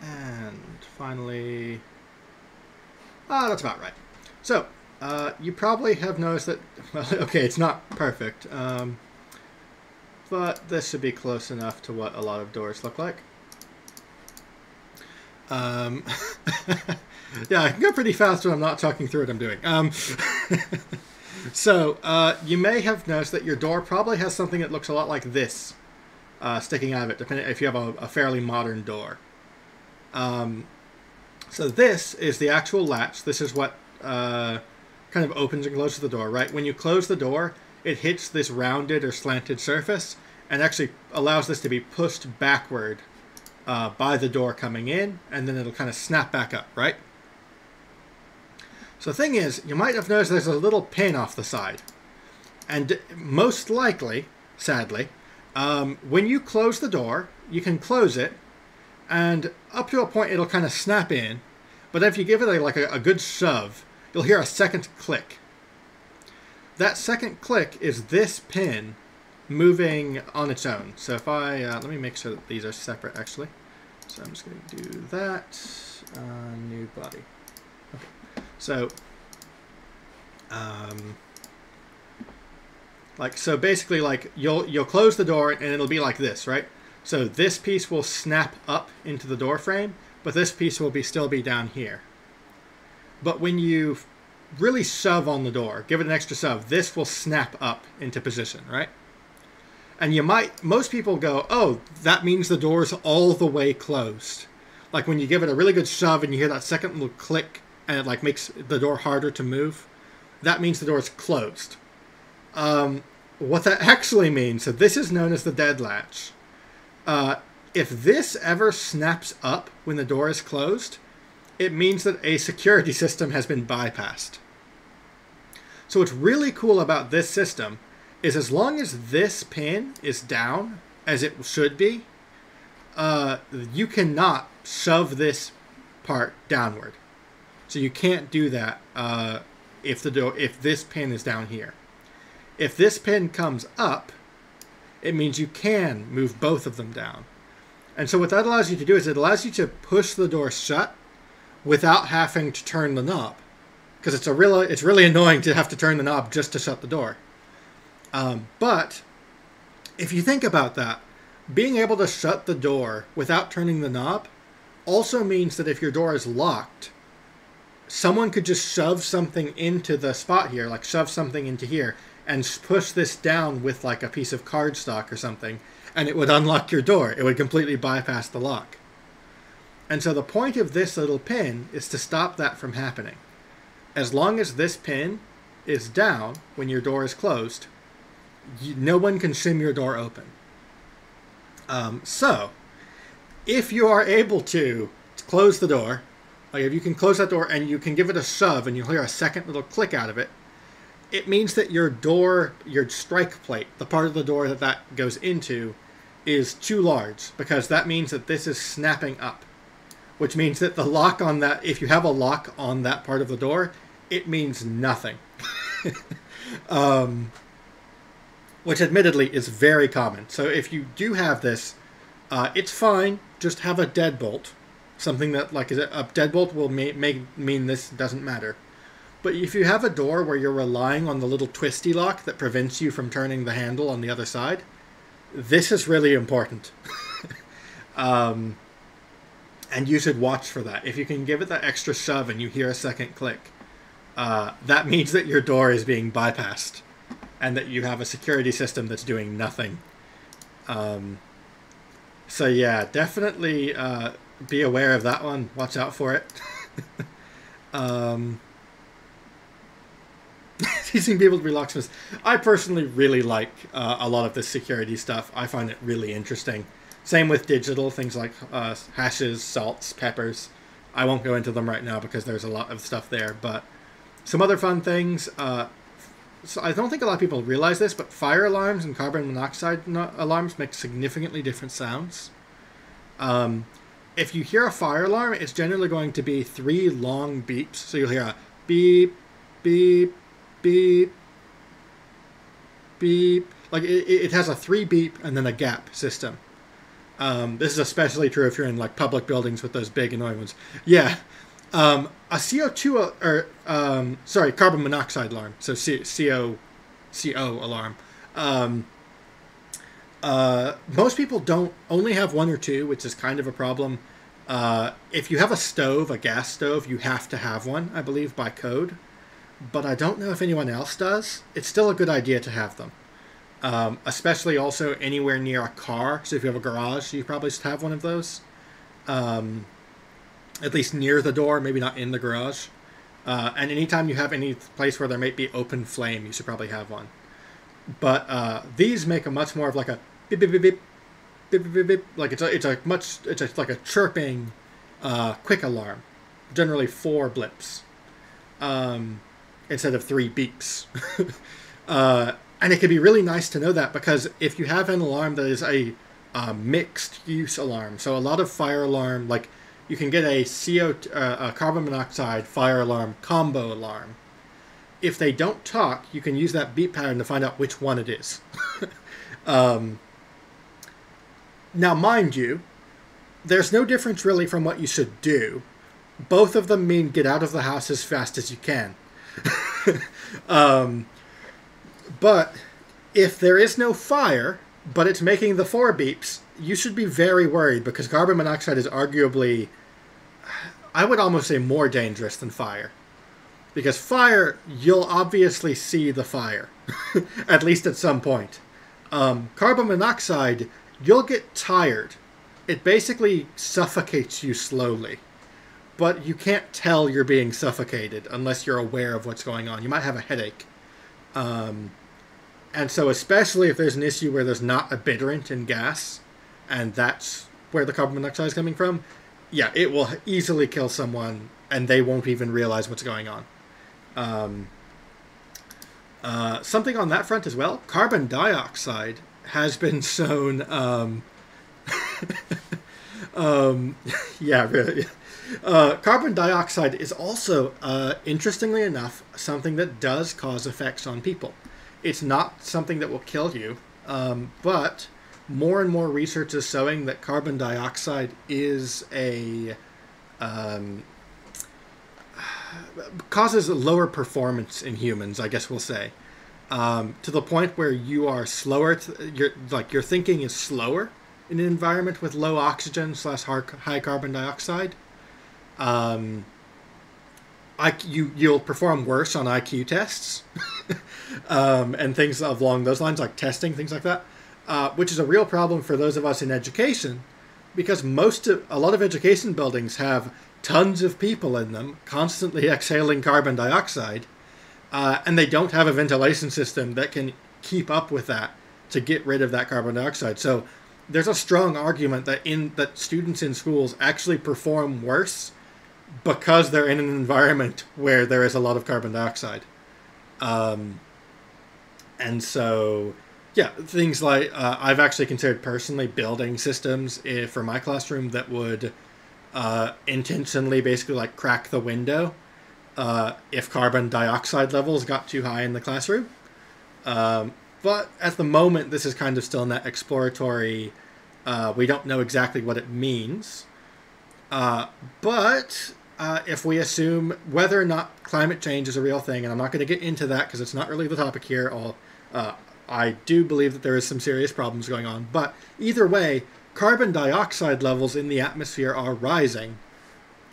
And finally, ah, that's about right. So uh, you probably have noticed that. Well, okay, it's not perfect, um, but this should be close enough to what a lot of doors look like. Um, yeah, I can go pretty fast when I'm not talking through what I'm doing. Um, so, uh, you may have noticed that your door probably has something that looks a lot like this uh, sticking out of it, depending if you have a, a fairly modern door. Um, so this is the actual latch. This is what uh, kind of opens and closes the door, right? When you close the door, it hits this rounded or slanted surface and actually allows this to be pushed backward uh, by the door coming in, and then it'll kind of snap back up, right? So the thing is, you might have noticed there's a little pin off the side. And most likely, sadly, um, when you close the door, you can close it, and up to a point it'll kind of snap in. But if you give it a, like a, a good shove, you'll hear a second click. That second click is this pin moving on its own. So if I, uh, let me make sure that these are separate actually. So I'm just going to do that, uh, new body. Okay. So, um, like, so basically like you'll, you'll close the door and it'll be like this, right? So this piece will snap up into the door frame, but this piece will be still be down here. But when you really shove on the door, give it an extra shove, this will snap up into position, right? And you might, most people go, oh, that means the door's all the way closed. Like when you give it a really good shove and you hear that second little click and it like makes the door harder to move, that means the door is closed. Um, what that actually means, so this is known as the dead latch. Uh, if this ever snaps up when the door is closed, it means that a security system has been bypassed. So what's really cool about this system is as long as this pin is down, as it should be, uh, you cannot shove this part downward. So you can't do that uh, if the if this pin is down here. If this pin comes up, it means you can move both of them down. And so what that allows you to do is it allows you to push the door shut without having to turn the knob because it's a real it's really annoying to have to turn the knob just to shut the door. Um, but if you think about that, being able to shut the door without turning the knob also means that if your door is locked, someone could just shove something into the spot here, like shove something into here, and push this down with like a piece of cardstock or something, and it would unlock your door. It would completely bypass the lock. And so the point of this little pin is to stop that from happening. As long as this pin is down when your door is closed, you, no one can shim your door open. Um, so, if you are able to close the door, like if you can close that door and you can give it a shove and you'll hear a second little click out of it, it means that your door, your strike plate, the part of the door that that goes into, is too large because that means that this is snapping up, which means that the lock on that, if you have a lock on that part of the door, it means nothing. um, which admittedly is very common. So if you do have this, uh, it's fine. Just have a deadbolt, something that like a deadbolt will may, may mean this doesn't matter. But if you have a door where you're relying on the little twisty lock that prevents you from turning the handle on the other side, this is really important. um, and you should watch for that. If you can give it that extra shove and you hear a second click, uh, that means that your door is being bypassed and that you have a security system that's doing nothing. Um, so yeah, definitely uh, be aware of that one. Watch out for it. um, teaching people to be locksmiths. I personally really like uh, a lot of this security stuff. I find it really interesting. Same with digital things like uh, hashes, salts, peppers. I won't go into them right now because there's a lot of stuff there. But some other fun things. Uh, so I don't think a lot of people realize this, but fire alarms and carbon monoxide no- alarms make significantly different sounds. Um, if you hear a fire alarm, it's generally going to be three long beeps. So you'll hear a beep, beep, beep, beep. Like it, it has a three beep and then a gap system. Um, this is especially true if you're in like public buildings with those big annoying ones. Yeah, um, a CO2 or um, sorry, carbon monoxide alarm. So CO CO alarm. Um, uh, most people don't only have one or two, which is kind of a problem. Uh, if you have a stove, a gas stove, you have to have one, I believe, by code. But I don't know if anyone else does. It's still a good idea to have them. Um, especially also anywhere near a car. So if you have a garage, you probably should have one of those. Um, at least near the door, maybe not in the garage. Uh, and anytime you have any place where there might be open flame, you should probably have one. But uh, these make a much more of like a beep beep beep beep beep beep beep, like it's a it's a much it's a, like a chirping, uh, quick alarm, generally four blips, um, instead of three beeps. uh, and it can be really nice to know that because if you have an alarm that is a mixed use alarm, so a lot of fire alarm like you can get a CO uh, a carbon monoxide fire alarm combo alarm. If they don't talk, you can use that beep pattern to find out which one it is. um, now, mind you, there's no difference really from what you should do. Both of them mean get out of the house as fast as you can. um, but if there is no fire, but it's making the four beeps, you should be very worried because carbon monoxide is arguably, I would almost say, more dangerous than fire. Because fire, you'll obviously see the fire, at least at some point. Um, carbon monoxide, you'll get tired. It basically suffocates you slowly. But you can't tell you're being suffocated unless you're aware of what's going on. You might have a headache. Um, and so, especially if there's an issue where there's not a bitterant in gas, and that's where the carbon monoxide is coming from, yeah, it will easily kill someone, and they won't even realize what's going on. Um, uh, something on that front as well. Carbon dioxide has been shown. Um, um, yeah, really. Uh, carbon dioxide is also, uh, interestingly enough, something that does cause effects on people. It's not something that will kill you, um, but more and more research is showing that carbon dioxide is a um, causes lower performance in humans, I guess we'll say, um, to the point where you are slower. To, you're like your thinking is slower in an environment with low oxygen slash high carbon dioxide. Um, You you'll perform worse on IQ tests, um, and things along those lines, like testing things like that, uh, which is a real problem for those of us in education, because most of a lot of education buildings have tons of people in them, constantly exhaling carbon dioxide, uh, and they don't have a ventilation system that can keep up with that to get rid of that carbon dioxide. So there's a strong argument that in that students in schools actually perform worse because they're in an environment where there is a lot of carbon dioxide. Um, and so, yeah, things like uh, I've actually considered personally building systems if, for my classroom that would uh, intentionally basically like crack the window uh, if carbon dioxide levels got too high in the classroom. Um, but at the moment, this is kind of still in that exploratory. Uh, we don't know exactly what it means. Uh, but uh, if we assume whether or not climate change is a real thing, and I'm not going to get into that because it's not really the topic here. I'll, uh, I do believe that there is some serious problems going on, but either way, carbon dioxide levels in the atmosphere are rising,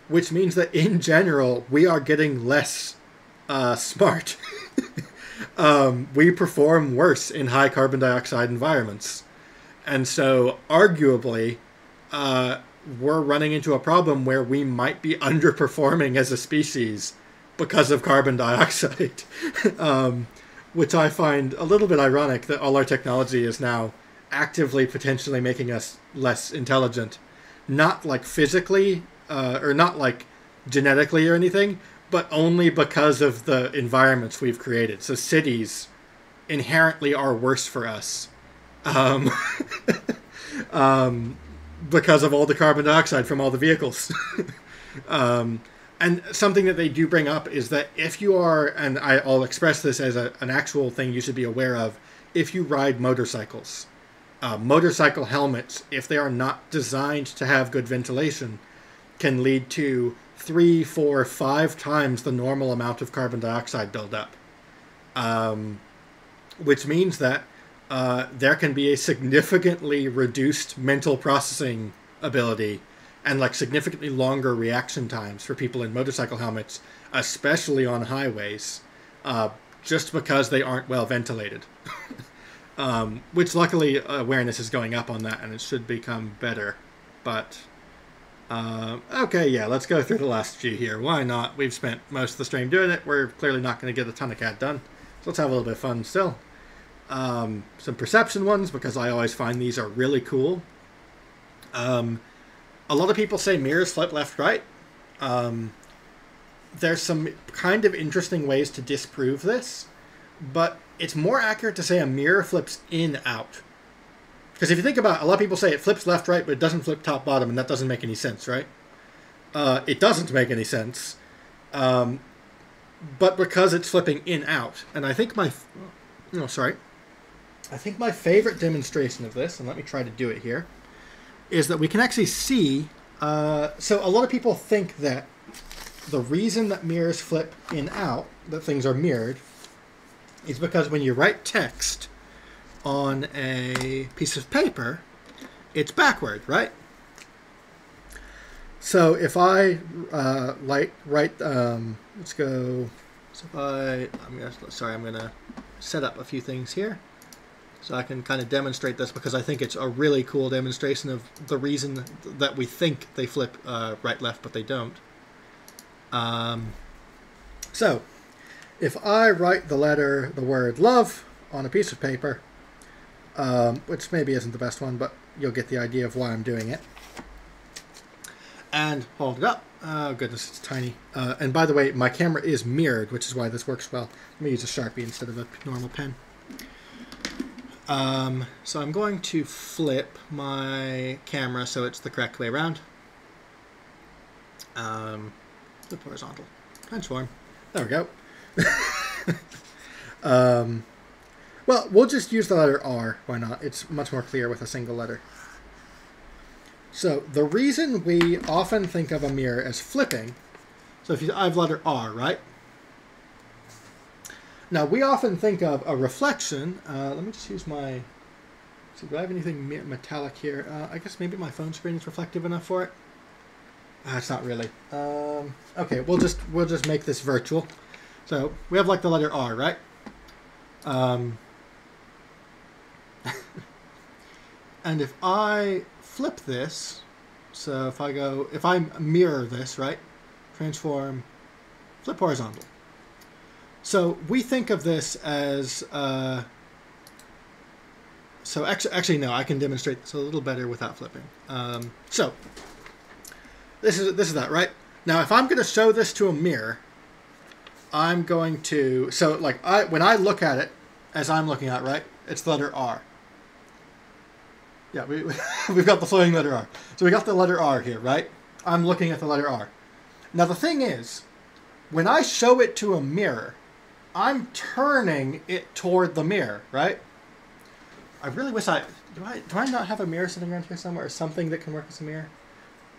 which means that in general we are getting less uh, smart. um, we perform worse in high carbon dioxide environments, and so arguably. Uh, we're running into a problem where we might be underperforming as a species because of carbon dioxide, um, which I find a little bit ironic that all our technology is now actively potentially making us less intelligent, not like physically uh, or not like genetically or anything, but only because of the environments we've created. So cities inherently are worse for us. Um, um, because of all the carbon dioxide from all the vehicles. um, and something that they do bring up is that if you are, and I, will express this as a, an actual thing you should be aware of, if you ride motorcycles, uh, motorcycle helmets, if they are not designed to have good ventilation, can lead to three, four, five times the normal amount of carbon dioxide buildup. Um, which means that uh, there can be a significantly reduced mental processing ability and like significantly longer reaction times for people in motorcycle helmets, especially on highways, uh, just because they aren't well ventilated. um, which luckily awareness is going up on that and it should become better. But uh, okay, yeah, let's go through the last few here. Why not? We've spent most of the stream doing it. We're clearly not going to get a ton of CAD done. So let's have a little bit of fun still um, some perception ones because I always find these are really cool. Um, a lot of people say mirrors flip left right. Um, there's some kind of interesting ways to disprove this, but it's more accurate to say a mirror flips in out. Because if you think about it, a lot of people say it flips left right, but it doesn't flip top bottom, and that doesn't make any sense, right? Uh, it doesn't make any sense. Um, but because it's flipping in out, and I think my, no, sorry, I think my favorite demonstration of this, and let me try to do it here, is that we can actually see. Uh, so a lot of people think that the reason that mirrors flip in out, that things are mirrored, is because when you write text on a piece of paper, it's backward, right? So if I uh, light, write, um, let's go. So if I, I'm gonna, sorry, I'm gonna set up a few things here. So I can kind of demonstrate this because I think it's a really cool demonstration of the reason that we think they flip uh, right left, but they don't. Um, so, if I write the letter, the word love, on a piece of paper, um, which maybe isn't the best one, but you'll get the idea of why I'm doing it, and hold it up. Oh, goodness, it's tiny. Uh, and by the way, my camera is mirrored, which is why this works well. Let me use a Sharpie instead of a normal pen. Um, so I'm going to flip my camera so it's the correct way around. Um, flip horizontal. Transform. There we go. um, well, we'll just use the letter R. Why not? It's much more clear with a single letter. So the reason we often think of a mirror as flipping So if you, I have letter R, right? Now we often think of a reflection. Uh, let me just use my. See, do I have anything metallic here? Uh, I guess maybe my phone screen is reflective enough for it. Ah, it's not really. Um, okay, we'll just we'll just make this virtual. So we have like the letter R, right? Um, and if I flip this, so if I go, if I mirror this, right? Transform, flip horizontal. So we think of this as, uh, so actually, actually, no, I can demonstrate this a little better without flipping. Um, so this is this is that, right? Now, if I'm going to show this to a mirror, I'm going to so like I when I look at it as I'm looking at right, it's the letter R. Yeah, we, we've got the floating letter R. So we got the letter R here, right? I'm looking at the letter R. Now the thing is, when I show it to a mirror, I'm turning it toward the mirror, right? I really wish I do I do I not have a mirror sitting around here somewhere or something that can work as a mirror?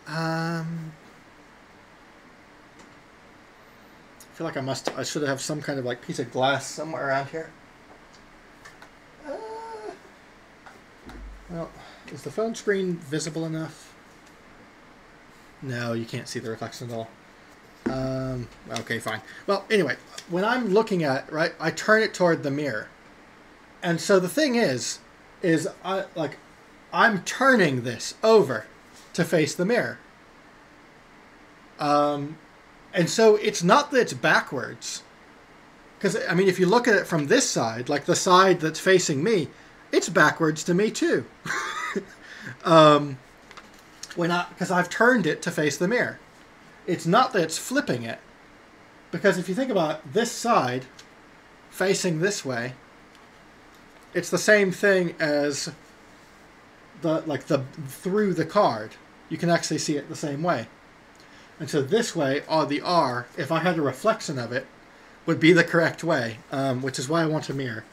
Um, I feel like I must. I should have some kind of like piece of glass somewhere around here. Uh, well, is the phone screen visible enough? No, you can't see the reflection at all. Um, okay, fine. Well, anyway, when I'm looking at it, right, I turn it toward the mirror. And so the thing is, is I like I'm turning this over to face the mirror. Um, and so it's not that it's backwards. Because, I mean, if you look at it from this side, like the side that's facing me, it's backwards to me too. um, when I, because I've turned it to face the mirror. It's not that it's flipping it. Because if you think about this side facing this way, it's the same thing as the like the through the card, you can actually see it the same way. And so this way, or the R, if I had a reflection of it, would be the correct way, um, which is why I want a mirror.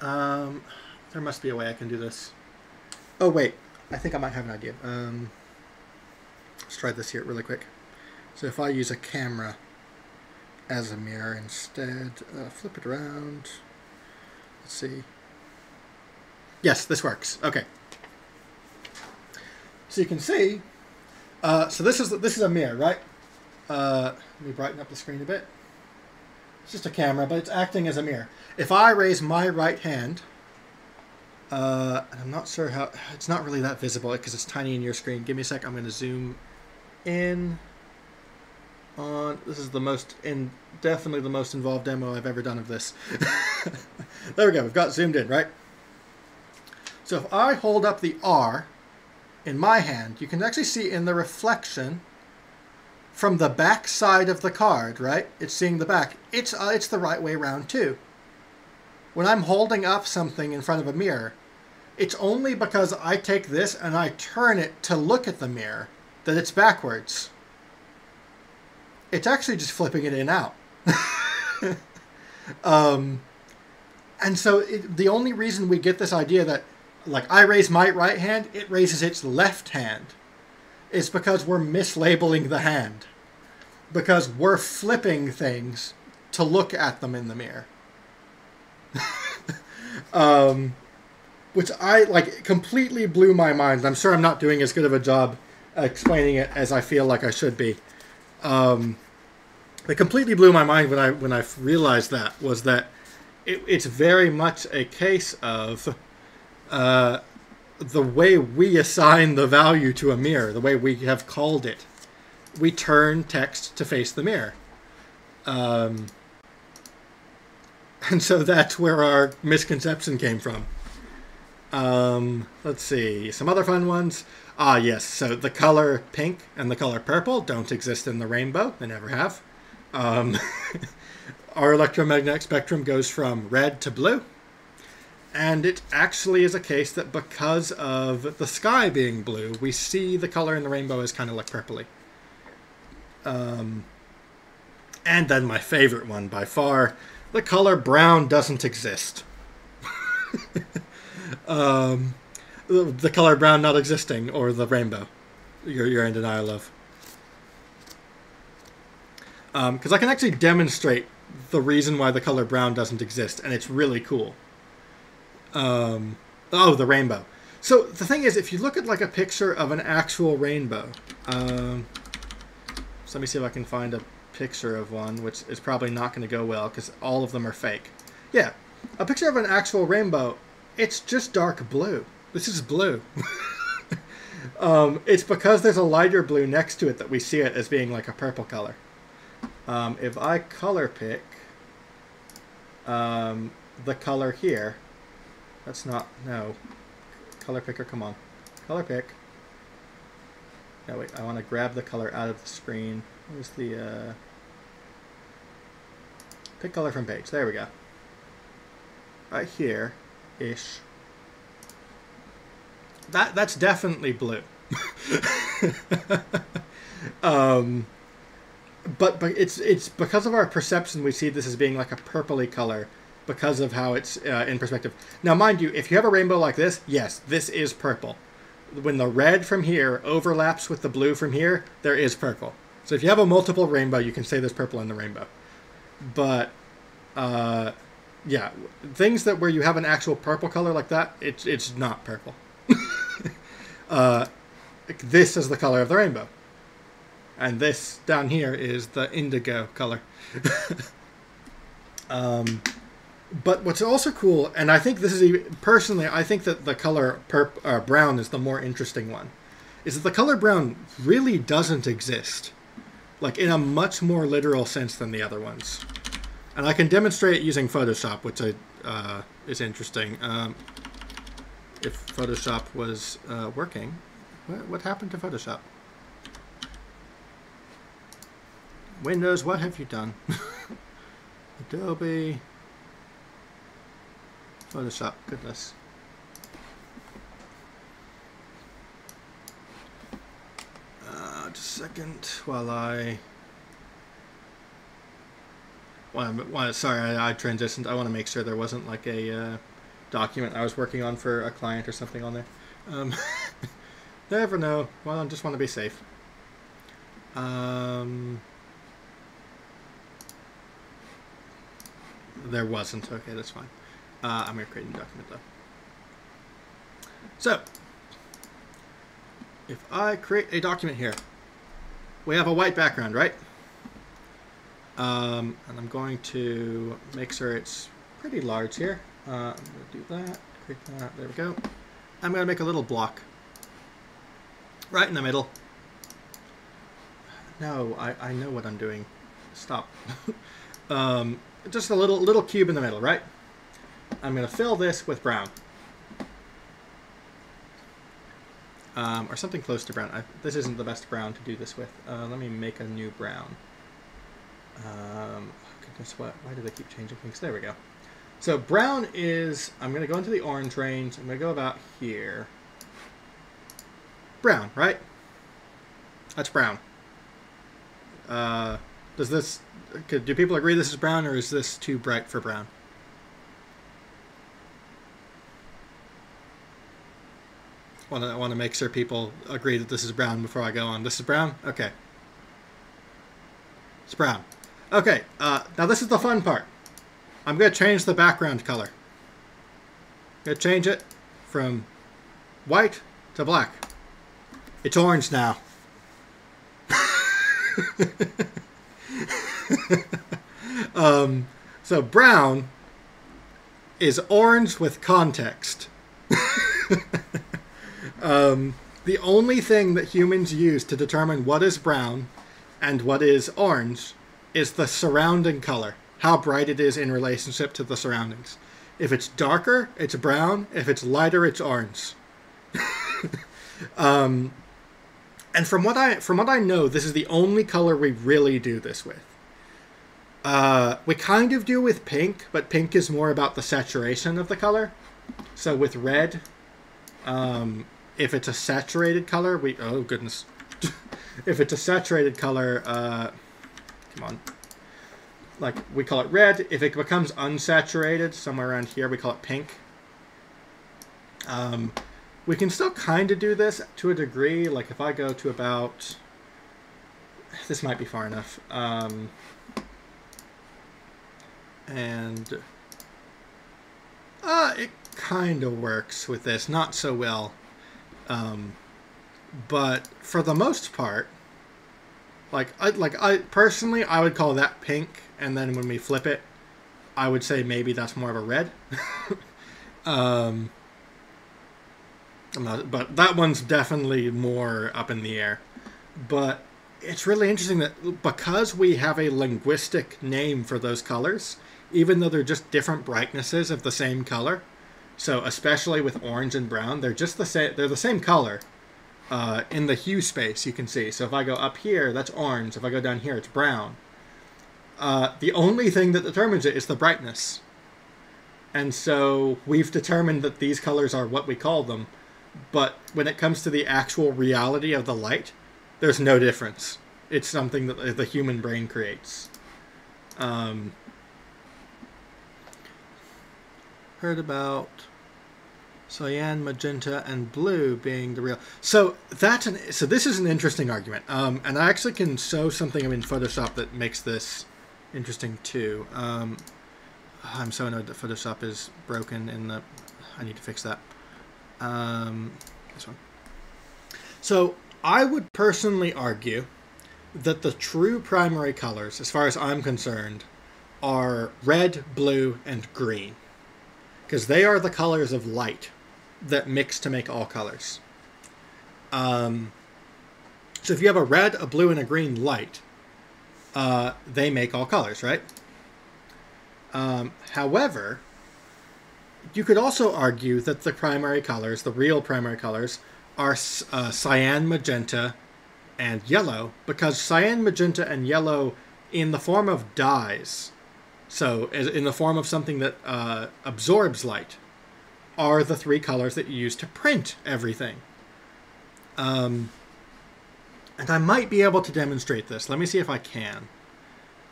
Um, there must be a way I can do this. Oh wait, I think I might have an idea. Um, let's try this here really quick. So if I use a camera as a mirror instead, uh, flip it around. Let's see. Yes, this works. Okay. So you can see, uh, so this is this is a mirror, right? Uh, let me brighten up the screen a bit. It's just a camera, but it's acting as a mirror. If I raise my right hand, uh, I'm not sure how, it's not really that visible because it's tiny in your screen. Give me a sec, I'm going to zoom in on, this is the most, in definitely the most involved demo I've ever done of this. there we go, we've got zoomed in, right? So if I hold up the R, in my hand, you can actually see in the reflection from the back side of the card, right? It's seeing the back. It's, uh, it's the right way around too. When I'm holding up something in front of a mirror, it's only because I take this and I turn it to look at the mirror that it's backwards. It's actually just flipping it in and out. um, and so it, the only reason we get this idea that like I raise my right hand, it raises its left hand. is because we're mislabeling the hand. Because we're flipping things to look at them in the mirror. um, which I like completely blew my mind. I'm sure I'm not doing as good of a job explaining it as I feel like I should be. Um, it completely blew my mind when I when I realized that was that it, it's very much a case of uh, the way we assign the value to a mirror, the way we have called it, we turn text to face the mirror. Um, and so that's where our misconception came from. Um, let's see, some other fun ones. Ah, yes, so the color pink and the color purple don't exist in the rainbow, they never have. Um, our electromagnetic spectrum goes from red to blue, and it actually is a case that because of the sky being blue, we see the color in the rainbow as kind of like purpley. Um, and then my favorite one by far, the color brown doesn't exist. um, the, color brown not existing, or the rainbow, you're, you're in denial of. because I can actually demonstrate the reason why the color brown doesn't exist, and it's really cool. Um, oh, the rainbow. So the thing is, if you look at like a picture of an actual rainbow, um, so let me see if I can find a picture of one, which is probably not going to go well because all of them are fake. Yeah, a picture of an actual rainbow, it's just dark blue. This is blue. um, it's because there's a lighter blue next to it that we see it as being like a purple color. Um, if I color pick um, the color here, that's not, no. Color picker, come on. Color pick. No, wait, I want to grab the color out of the screen. Where's the, uh... Pick color from page. There we go. Right here-ish. That, that's definitely blue. um, but but it's it's because of our perception we see this as being like a purpley color because of how it's uh, in perspective. Now, mind you, if you have a rainbow like this, yes, this is purple. When the red from here overlaps with the blue from here, there is purple. So if you have a multiple rainbow, you can say there's purple in the rainbow. But, uh, yeah, things that where you have an actual purple color like that, it's it's not purple. uh, this is the color of the rainbow, and this down here is the indigo color. um, but what's also cool, and I think this is personally, I think that the color perp, uh, brown is the more interesting one, is that the color brown really doesn't exist, like in a much more literal sense than the other ones. And I can demonstrate it using Photoshop, which I, uh, is interesting. Um, if Photoshop was uh, working, what, what happened to Photoshop? Windows, what have you done? Adobe. Photoshop, goodness. Uh, just a second while I... While, while, sorry, I, I, transitioned. I want to make sure there wasn't like a uh, document I was working on for a client or something on there. Um, never know. Well, I just want to be safe. Um, there wasn't. Okay, that's fine. Uh, I'm going to create a new document though. So, if I create a document here, we have a white background, right? Um, and I'm going to make sure it's pretty large here. Uh, I'm do that, create that, there we go. I'm going to make a little block right in the middle. No, I, I know what I'm doing. Stop. um, just a little little cube in the middle, right? I'm going to fill this with brown. Um, or something close to brown. I, this isn't the best brown to do this with. Uh, let me make a new brown. Um, goodness, what? Why do they keep changing things? There we go. So brown is, I'm going to go into the orange range. I'm going to go about here. Brown, right? That's brown. Uh, does this, do people agree this is brown or is this too bright for brown? Want to want to make sure people agree that this is brown before I go on. This is brown. Okay. It's brown. Okay. Uh, now this is the fun part. I'm going to change the background color. I'm going to change it from white to black. It's orange now. um, so brown is orange with context. Um, the only thing that humans use to determine what is brown and what is orange is the surrounding color, how bright it is in relationship to the surroundings. If it's darker, it's brown. If it's lighter, it's orange. um, and from what I from what I know, this is the only color we really do this with. Uh, we kind of do with pink, but pink is more about the saturation of the color. So with red, um, if it's a saturated color, we oh goodness, if it's a saturated color, uh, come on, like we call it red. If it becomes unsaturated, somewhere around here, we call it pink. Um, we can still kind of do this to a degree. Like if I go to about this might be far enough. Um, and uh, it kind of works with this, not so well. Um, but for the most part, like I like I personally I would call that pink, and then when we flip it, I would say maybe that's more of a red. um, not, but that one's definitely more up in the air. But it's really interesting that because we have a linguistic name for those colors, even though they're just different brightnesses of the same color. So especially with orange and brown, they're just the same. They're the same color, uh, in the hue space, you can see. So if I go up here, that's orange. If I go down here, it's brown. Uh, the only thing that determines it is the brightness. And so we've determined that these colors are what we call them. But when it comes to the actual reality of the light, there's no difference. It's something that the human brain creates. Um, heard about cyan, magenta, and blue being the real. So that's an. So this is an interesting argument, um, and I actually can show something in Photoshop that makes this interesting too. Um, I'm so annoyed that Photoshop is broken in the. I need to fix that. Um, this one. So I would personally argue that the true primary colors, as far as I'm concerned, are red, blue, and green. Because they are the colors of light that mix to make all colors. Um, so if you have a red, a blue, and a green light, uh, they make all colors, right? Um, however, you could also argue that the primary colors, the real primary colors, are uh, cyan, magenta, and yellow, because cyan, magenta, and yellow, in the form of dyes, so in the form of something that uh, absorbs light, are the three colors that you use to print everything. Um, and I might be able to demonstrate this. Let me see if I can.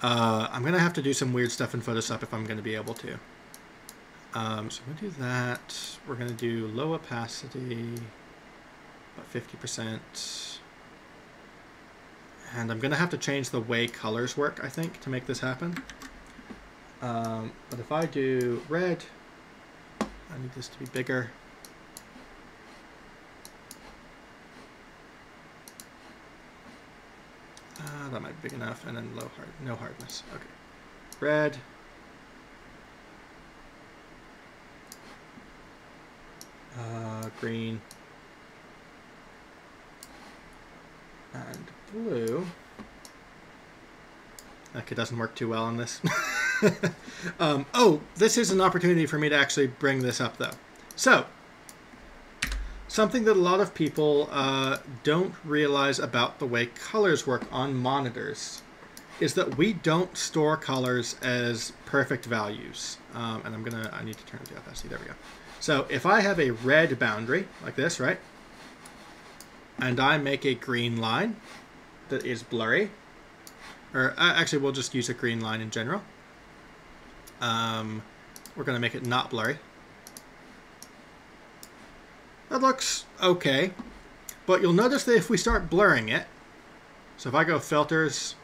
Uh, I'm going to have to do some weird stuff in Photoshop if I'm going to be able to. Um, so I'm going to do that. We're going to do low opacity, about 50%. And I'm going to have to change the way colors work, I think, to make this happen. Um, but if I do red, I need this to be bigger. Uh, that might be big enough, and then low hard, no hardness. Okay, red. Uh, green. And blue. Okay, doesn't work too well on this. um, oh, this is an opportunity for me to actually bring this up, though. So, something that a lot of people uh, don't realize about the way colors work on monitors is that we don't store colors as perfect values. Um, and I'm gonna, I need to turn it the opacity, there we go. So if I have a red boundary, like this, right? And I make a green line that is blurry, or uh, actually we'll just use a green line in general. Um, we're to make it not blurry. That looks okay. But you'll notice that if we start blurring it, so if I go filters,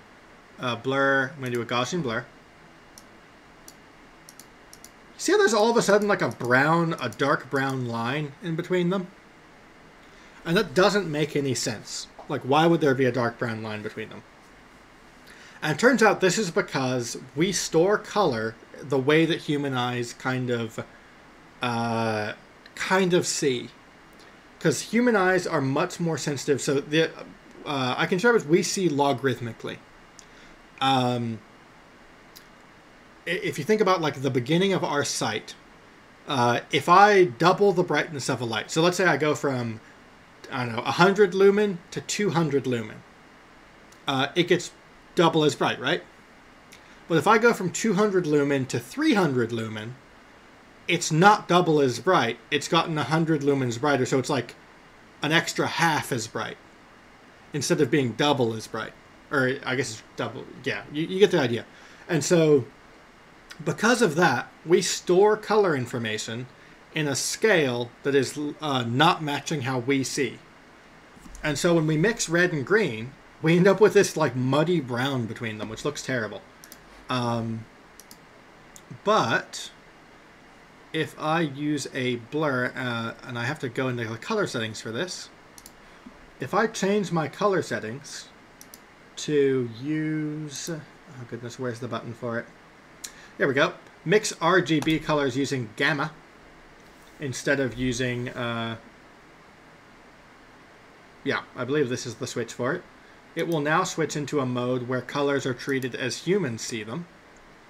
uh, blur, I'm going to do a Gaussian blur. See how there's all of a sudden like a brown, a dark brown line in between them? And that doesn't make any sense. Like, why would there be a dark brown line between them? And it turns out this is because we store color the way that human eyes kind of uh, kind of see because human eyes are much more sensitive so the uh, i can show we see logarithmically. Um, if you think about like the beginning of our sight uh, if i double the brightness of a light so let's say i go from i don't know 100 lumen to 200 lumen uh, it gets double as bright right? But if I go from 200 lumen to 300 lumen, it's not double as bright. It's gotten 100 lumens brighter, so it's like an extra half as bright instead of being double as bright. Or I guess it's double. Yeah, you, you get the idea. And so because of that, we store color information in a scale that is uh, not matching how we see. And so when we mix red and green, we end up with this like muddy brown between them, which looks terrible. Um, but if I use a blur, uh, and I have to go into the color settings for this, if I change my color settings to use, oh goodness, where's the button for it? There we go. Mix RGB colors using gamma instead of using, uh, yeah, I believe this is the switch for it. It will now switch into a mode where colors are treated as humans see them,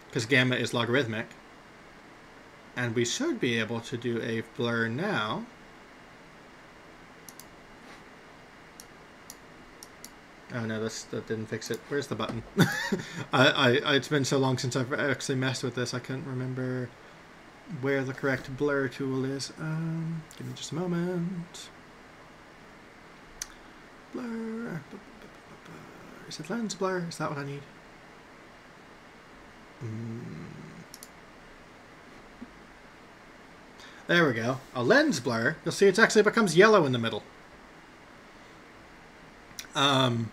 because gamma is logarithmic. And we should be able to do a blur now. Oh no, that's, that didn't fix it. Where's the button? I, I, it's been so long since I've actually messed with this, I couldn't remember where the correct blur tool is. Um, give me just a moment. Blur. Is it lens blur? Is that what I need? Mm. There we go. A lens blur. You'll see it actually becomes yellow in the middle. Um,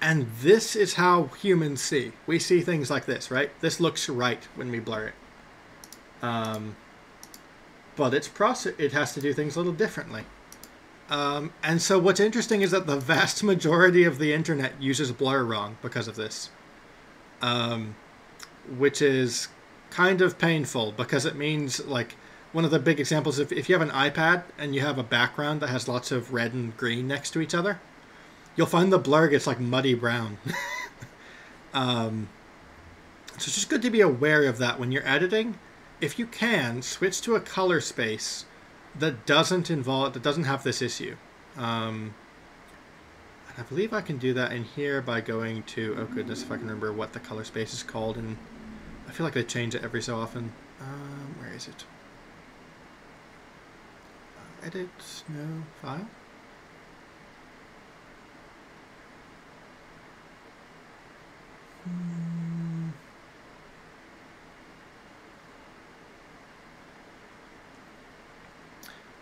and this is how humans see. We see things like this, right? This looks right when we blur it. Um, but it's process. It has to do things a little differently. Um, and so what's interesting is that the vast majority of the internet uses blur wrong because of this. Um, which is kind of painful because it means like one of the big examples if, if you have an ipad and you have a background that has lots of red and green next to each other you'll find the blur gets like muddy brown. Um, so it's just good to be aware of that when you're editing. If you can switch to a color space that doesn't involve that doesn't have this issue. Um, I believe I can do that in here by going to oh goodness if I can remember what the color space is called and I feel like they change it every so often. Um, where is it edit no file hmm.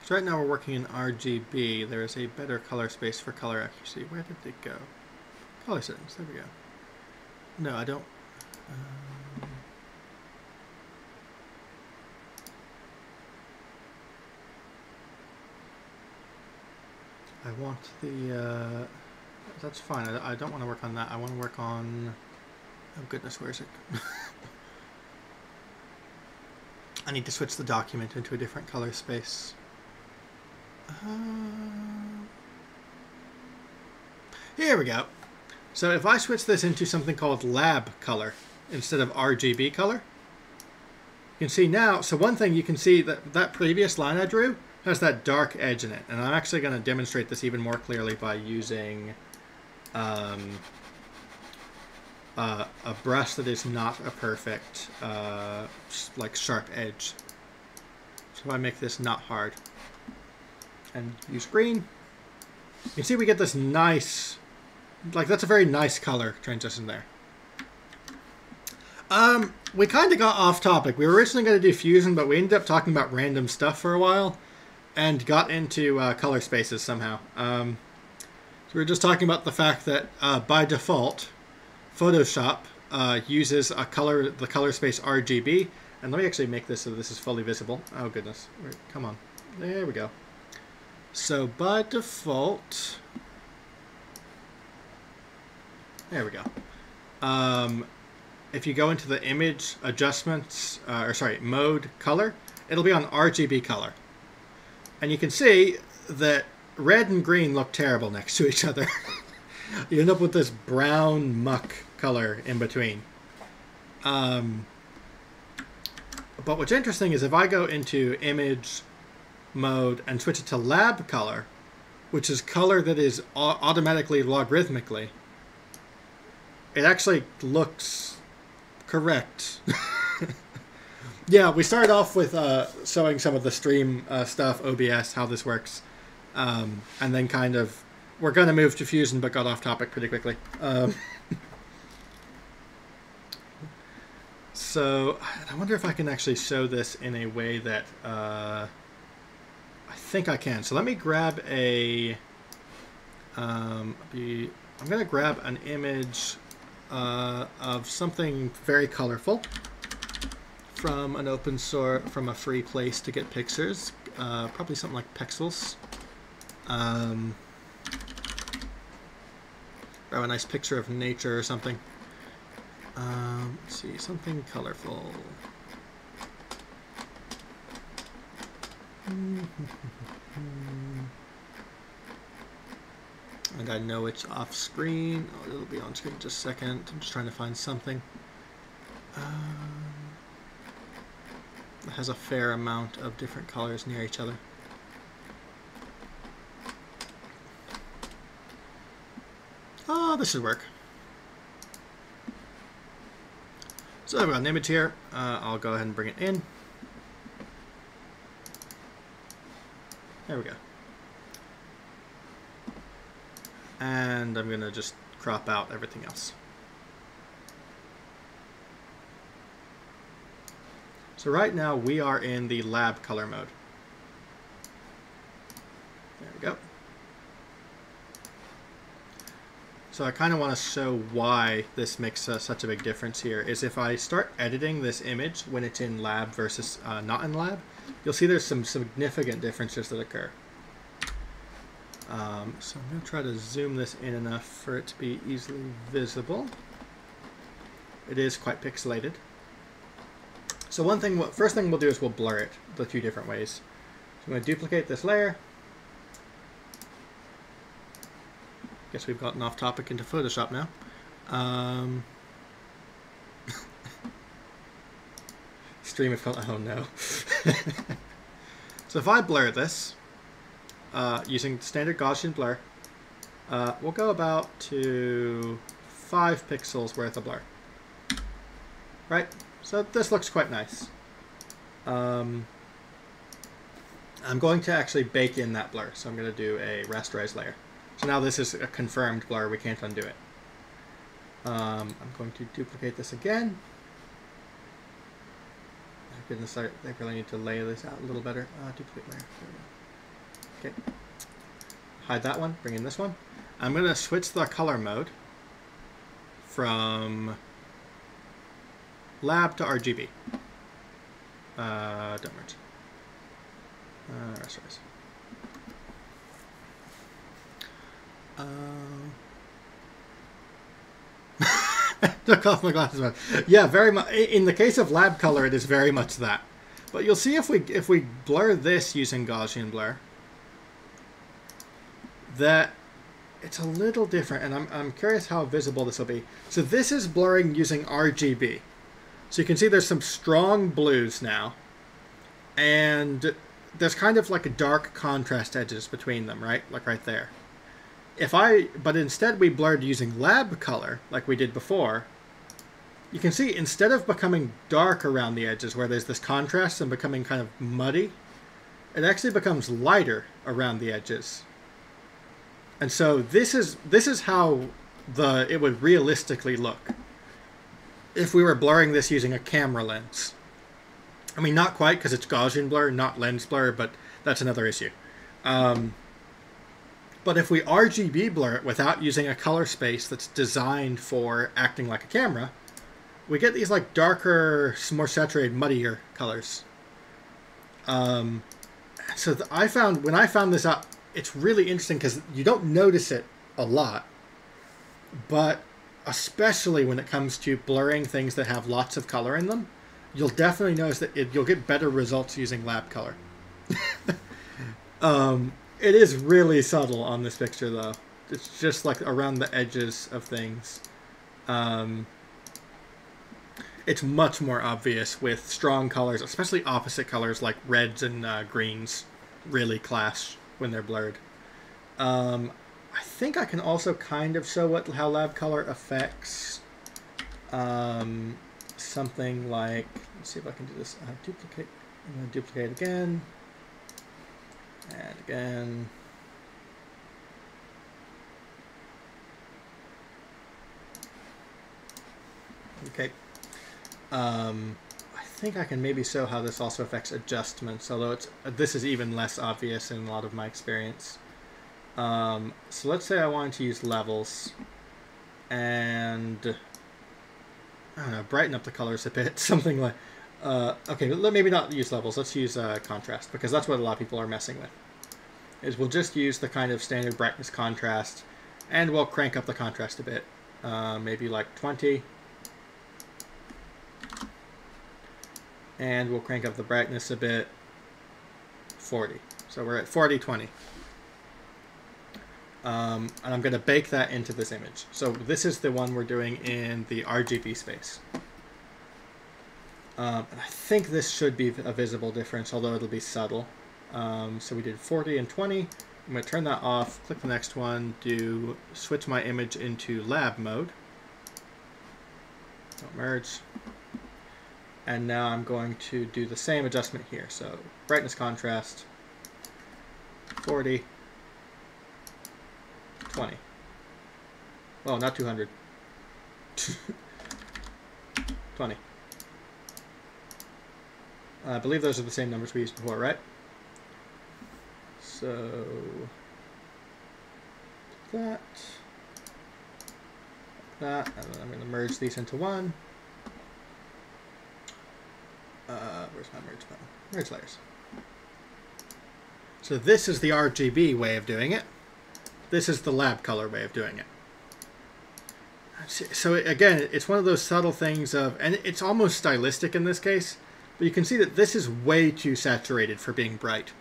So right now we're working in RGB. There is a better color space for color accuracy. Where did it go? Color settings. There we go. No, I don't. Um, I want the. Uh, that's fine. I, I don't want to work on that. I want to work on. Oh goodness, where is it? I need to switch the document into a different color space. Uh, here we go. So if I switch this into something called lab color instead of RGB color, you can see now, so one thing you can see that that previous line I drew has that dark edge in it. And I'm actually going to demonstrate this even more clearly by using um, uh, a brush that is not a perfect, uh, like sharp edge. So if I make this not hard and use green. You can see we get this nice, like that's a very nice color transition there. Um, we kind of got off topic. We were originally going to do fusion, but we ended up talking about random stuff for a while and got into uh, color spaces somehow. Um, so we were just talking about the fact that uh, by default, Photoshop uh, uses a color, the color space RGB. And let me actually make this so this is fully visible. Oh goodness, come on. There we go. So by default, there we go. Um, if you go into the image adjustments, uh, or sorry, mode color, it'll be on RGB color. And you can see that red and green look terrible next to each other. you end up with this brown muck color in between. Um, but what's interesting is if I go into image mode and switch it to lab color, which is color that is automatically logarithmically, it actually looks correct. yeah, we started off with uh, showing some of the stream uh, stuff, OBS, how this works, um, and then kind of we're going to move to Fusion, but got off topic pretty quickly. Um, so I wonder if I can actually show this in a way that. Uh, I think I can. So let me grab a um, be I'm going to grab an image uh, of something very colorful from an open source, from a free place to get pictures. Uh, probably something like Pexels. Um, grab a nice picture of nature or something. Um, let's see, something colorful. And I know it's off screen. Oh, it'll be on screen in just a second. I'm just trying to find something. That has a fair amount of different colors near each other. Oh, this should work. So I've got an image here. Uh, I'll go ahead and bring it in. There we go. And I'm going to just crop out everything else. So right now we are in the lab color mode. There we go. So I kind of want to show why this makes uh, such a big difference here is if I start editing this image when it's in lab versus uh, not in lab, you'll see there's some significant differences that occur. Um, so I'm going to try to zoom this in enough for it to be easily visible. It is quite pixelated. So one thing, first thing we'll do is we'll blur it the two different ways. So I'm going to duplicate this layer. Guess we've gotten off topic into Photoshop now. Um, stream of oh no. so if I blur this, uh, using standard Gaussian blur, uh, we'll go about to 5 pixels worth of blur. Right? So this looks quite nice. Um, I'm going to actually bake in that blur, so I'm going to do a rasterize layer. So now this is a confirmed blur, we can't undo it. Um, I'm going to duplicate this again. Oh, goodness, I, I really need to lay this out a little better. Uh, duplicate layer. Okay. Hide that one, bring in this one. I'm going to switch the color mode from lab to RGB. Uh, don't merge. Uh, rasterize. Um, took off my glasses. Yeah, very much. In the case of lab color, it is very much that. But you'll see if we if we blur this using Gaussian blur, that it's a little different, and I'm, I'm curious how visible this will be. So this is blurring using RGB. So you can see there's some strong blues now, and there's kind of like a dark contrast edges between them, right? Like right there. If I, but instead we blurred using lab color, like we did before, you can see instead of becoming dark around the edges where there's this contrast and becoming kind of muddy, it actually becomes lighter around the edges. And so this is this is how the it would realistically look if we were blurring this using a camera lens. I mean, not quite because it's Gaussian blur, not lens blur, but that's another issue. Um, but if we RGB blur it without using a color space that's designed for acting like a camera, we get these like darker, more saturated, muddier colors. Um, so I found when I found this out, it's really interesting because you don't notice it a lot, but especially when it comes to blurring things that have lots of color in them, you'll definitely notice that it, you'll get better results using lab color. um, it is really subtle on this picture though. It's just like around the edges of things. Um, it's much more obvious with strong colors, especially opposite colors like reds and uh, greens really clash when they're blurred. Um, I think I can also kind of show what how lab color affects um, something like, let's see if I can do this, uh, duplicate, I'm going to duplicate again, and again, okay. Um, I think I can maybe show how this also affects adjustments, although it's this is even less obvious in a lot of my experience. Um, so let's say I wanted to use levels and I don't know, brighten up the colors a bit, something like. Uh, okay, maybe not use levels. Let's use uh, contrast because that's what a lot of people are messing with. Is we'll just use the kind of standard brightness contrast, and we'll crank up the contrast a bit, uh, maybe like 20, and we'll crank up the brightness a bit, 40. So we're at 40, 20. Um, and I'm going to bake that into this image. So this is the one we're doing in the RGB space. Um, I think this should be a visible difference, although it'll be subtle. Um, so we did 40 and 20. I'm going to turn that off, click the next one, do switch my image into lab mode. Don't merge. And now I'm going to do the same adjustment here. So brightness contrast, 40, 20. Well, not 200. 20. I believe those are the same numbers we used before, right? So that, that, and then I'm going to merge these into one. Uh, where's my merge button? Merge layers. So this is the RGB way of doing it. This is the lab color way of doing it. So again, it's one of those subtle things of, and it's almost stylistic in this case, but you can see that this is way too saturated for being bright.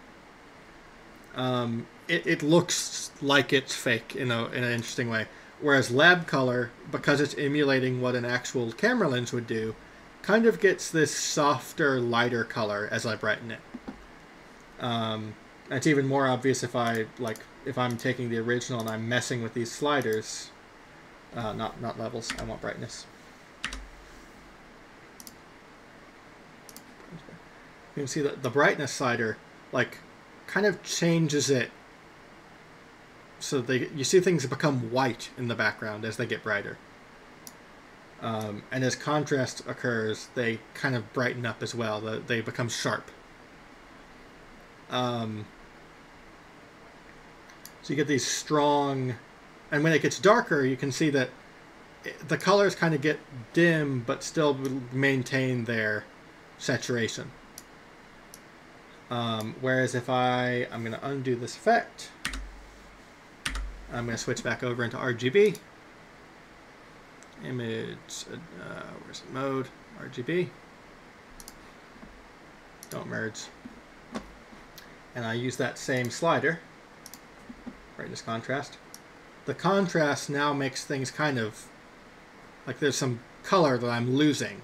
Um, it, it looks like it's fake in, a, in an interesting way. Whereas lab color, because it's emulating what an actual camera lens would do, kind of gets this softer, lighter color as I brighten it. Um, it's even more obvious if I like if I'm taking the original and I'm messing with these sliders, uh, not not levels. I want brightness. You can see that the brightness slider, like, kind of changes it. So they you see things become white in the background as they get brighter. Um, and as contrast occurs, they kind of brighten up as well. They become sharp. Um, so you get these strong, and when it gets darker, you can see that the colors kind of get dim, but still maintain their saturation. Um, whereas if I, I'm going to undo this effect, I'm going to switch back over into RGB. Image, uh, where's it? Mode, RGB. Don't merge. And I use that same slider brightness contrast. The contrast now makes things kind of like there's some color that I'm losing.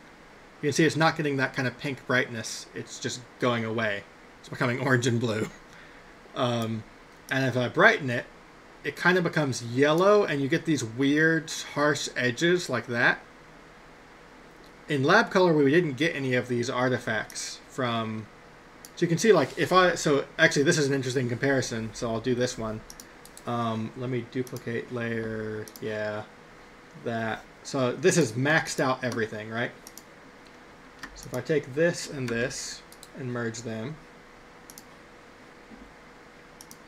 You can see it's not getting that kind of pink brightness. It's just going away. It's becoming orange and blue. Um, and if I brighten it, it kind of becomes yellow and you get these weird harsh edges like that. In lab color, we didn't get any of these artifacts from... So you can see like if I... So actually this is an interesting comparison. So I'll do this one. Um, let me duplicate layer, yeah, that. So this is maxed out everything, right? So if I take this and this and merge them,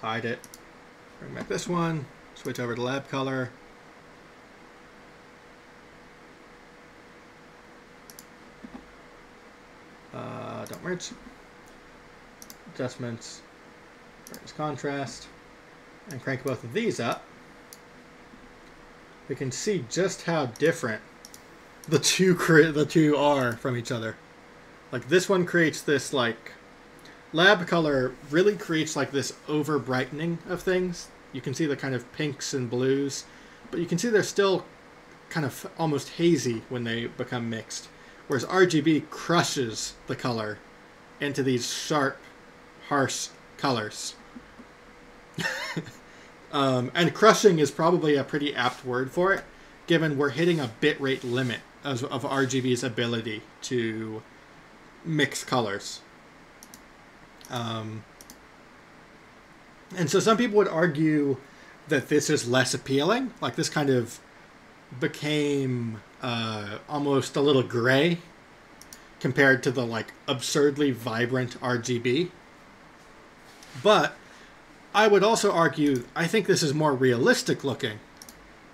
hide it, bring back this one, switch over to lab color, uh, don't merge, adjustments, contrast, and crank both of these up, we can see just how different the two the two are from each other. Like this one creates this like lab color really creates like this over brightening of things. You can see the kind of pinks and blues, but you can see they're still kind of almost hazy when they become mixed. Whereas RGB crushes the color into these sharp, harsh colors. um, and crushing is probably a pretty apt word for it, given we're hitting a bitrate limit of, of RGB's ability to mix colors. Um, and so some people would argue that this is less appealing, like this kind of became uh, almost a little gray compared to the like absurdly vibrant RGB. But I would also argue I think this is more realistic looking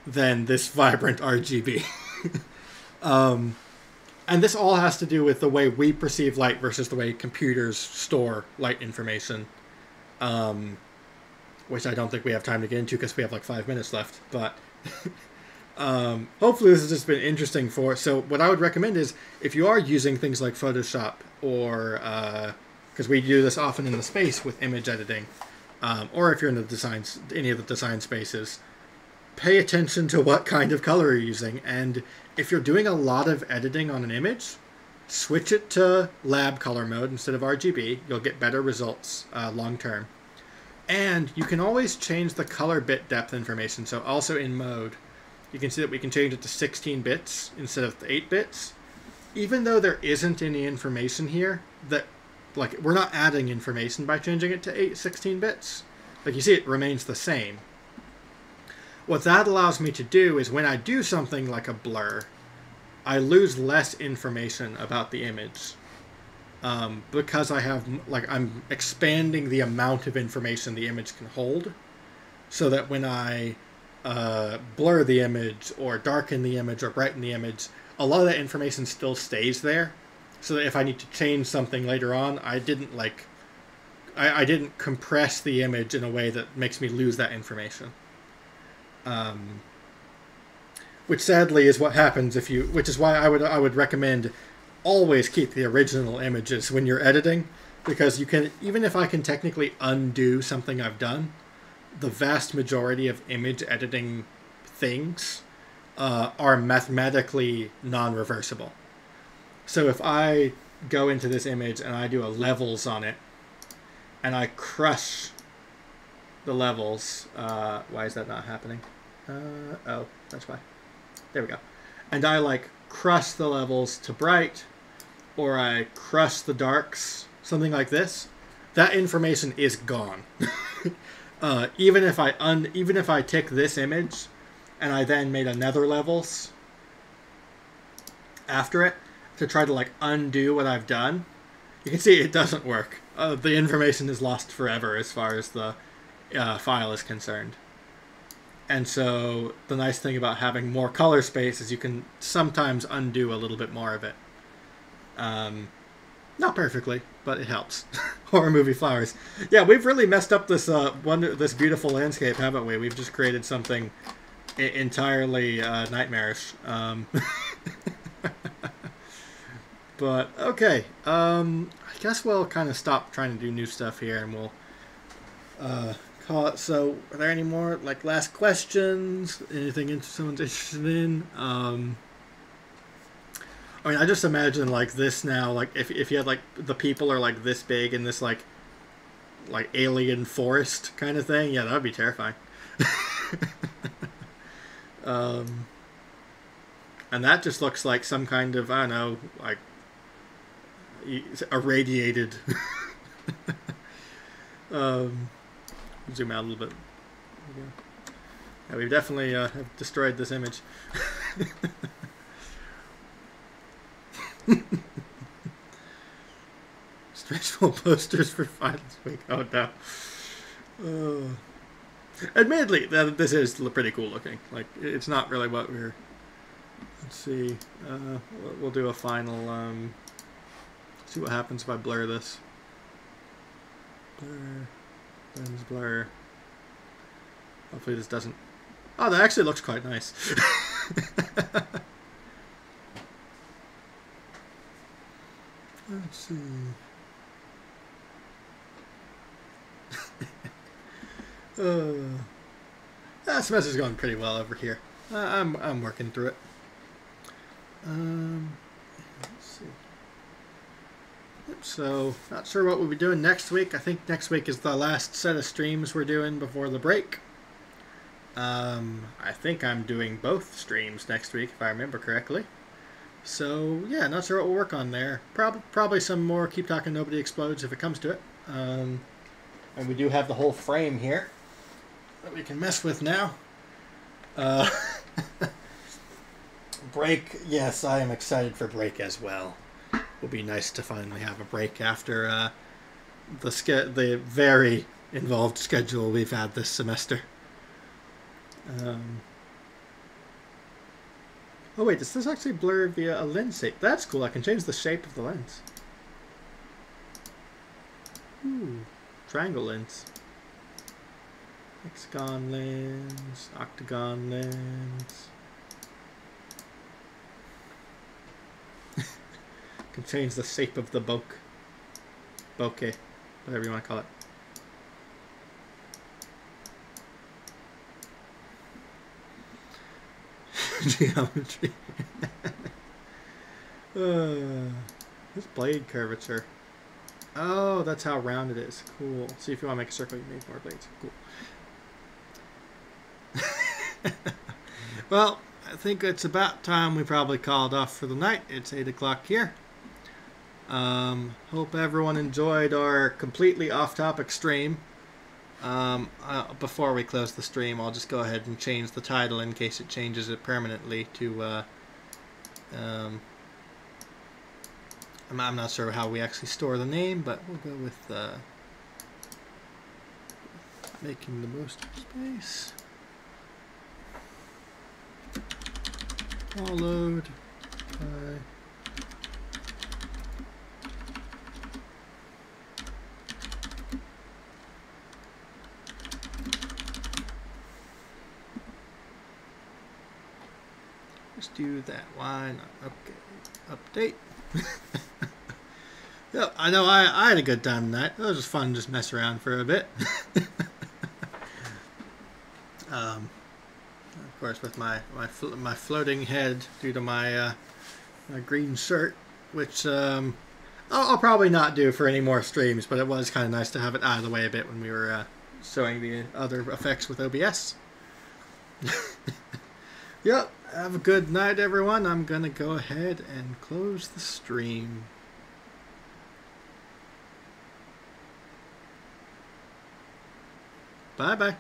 than this vibrant RGB. um, and this all has to do with the way we perceive light versus the way computers store light information. Um, which I don't think we have time to get into because we have like five minutes left. But um, hopefully, this has just been interesting for. So, what I would recommend is if you are using things like Photoshop or because uh, we do this often in the space with image editing, um, or if you're in the design, any of the design spaces, pay attention to what kind of color you're using. And if you're doing a lot of editing on an image, switch it to lab color mode instead of RGB. You'll get better results uh, long term. And you can always change the color bit depth information. So also in mode, you can see that we can change it to 16 bits instead of 8 bits. Even though there isn't any information here, that like we're not adding information by changing it to 8 16 bits. Like you see it remains the same. What that allows me to do is when I do something like a blur, I lose less information about the image um, because I have like I'm expanding the amount of information the image can hold, so that when I uh, blur the image or darken the image or brighten the image, a lot of that information still stays there, so that if I need to change something later on, I didn't like I, I didn't compress the image in a way that makes me lose that information. Um, which sadly is what happens if you which is why I would I would recommend always keep the original images when you're editing because you can even if I can technically undo something I've done, the vast majority of image editing things uh, are mathematically non-reversible. So if I go into this image and I do a levels on it, and I crush the levels, uh, why is that not happening? Uh, oh, that's why. There we go. And I like crush the levels to bright, or I crush the darks, something like this, that information is gone. uh, even if I un even if I take this image and I then made another levels after it to try to like undo what I've done, you can see it doesn't work. Uh, the information is lost forever as far as the uh, file is concerned. And so the nice thing about having more color space is you can sometimes undo a little bit more of it. Um, not perfectly, but it helps. Horror movie flowers. Yeah, we've really messed up this uh, wonder, this beautiful landscape, haven't we? We've just created something entirely uh, nightmarish. Um, but okay, um, I guess we'll kind of stop trying to do new stuff here, and we'll uh, call it. So, are there any more like last questions? Anything someone's interested in? Um, I mean, I just imagine like this now. Like if if you had like the people are like this big in this like like alien forest kind of thing, yeah, that would be terrifying. um, and that just looks like some kind of I don't know, like irradiated. um, zoom out a little bit. Yeah, we've definitely uh, have destroyed this image. Stretchable posters for finals week. Oh no. Uh, admittedly, this is pretty cool looking. Like it's not really what we're. Let's see. Uh, we'll do a final. Um, see what happens if I blur this. Blur. Lens blur. Hopefully this doesn't. Oh, that actually looks quite nice. Let's see. uh, that semester's going pretty well over here. Uh, I'm I'm working through it. Um, so, not sure what we'll be doing next week. I think next week is the last set of streams we're doing before the break. Um, I think I'm doing both streams next week, if I remember correctly. So yeah, not sure what we'll work on there. Probably probably some more Keep Talking Nobody Explodes if it comes to it. Um, and we do have the whole frame here that we can mess with now. Uh, break, yes, I am excited for break as well. Will be nice to finally have a break after uh, the ske- the very involved schedule we've had this semester. Um, oh wait, does this actually blur via a lens shape? That's cool. I can change the shape of the lens. Ooh, triangle lens. Hexagon lens, octagon lens. Can change the shape of the bokeh. Bokeh, whatever you want to call it. Geometry. uh, this blade curvature. Oh, that's how round it is. Cool. See, if you want to make a circle, you need more blades. Cool. well, I think it's about time we probably called off for the night. It's 8 o'clock here. Um, hope everyone enjoyed our completely off-topic stream. Um, uh, before we close the stream, I'll just go ahead and change the title in case it changes it permanently to. Uh, um, I'm, I'm, not sure how we actually store the name, but we'll go with uh, making the most of space. Followed by. Do that. Why not? Okay. Update. yeah, I know I, I had a good time tonight. It was just fun just mess around for a bit. um, of course, with my my my floating head due to my uh, my green shirt, which um, I'll, I'll, probably not do for any more streams. But it was kind of nice to have it out of the way a bit when we were uh, the other effects with OBS. yep. Have a good night, everyone. I'm going to go ahead and close the stream. Bye bye.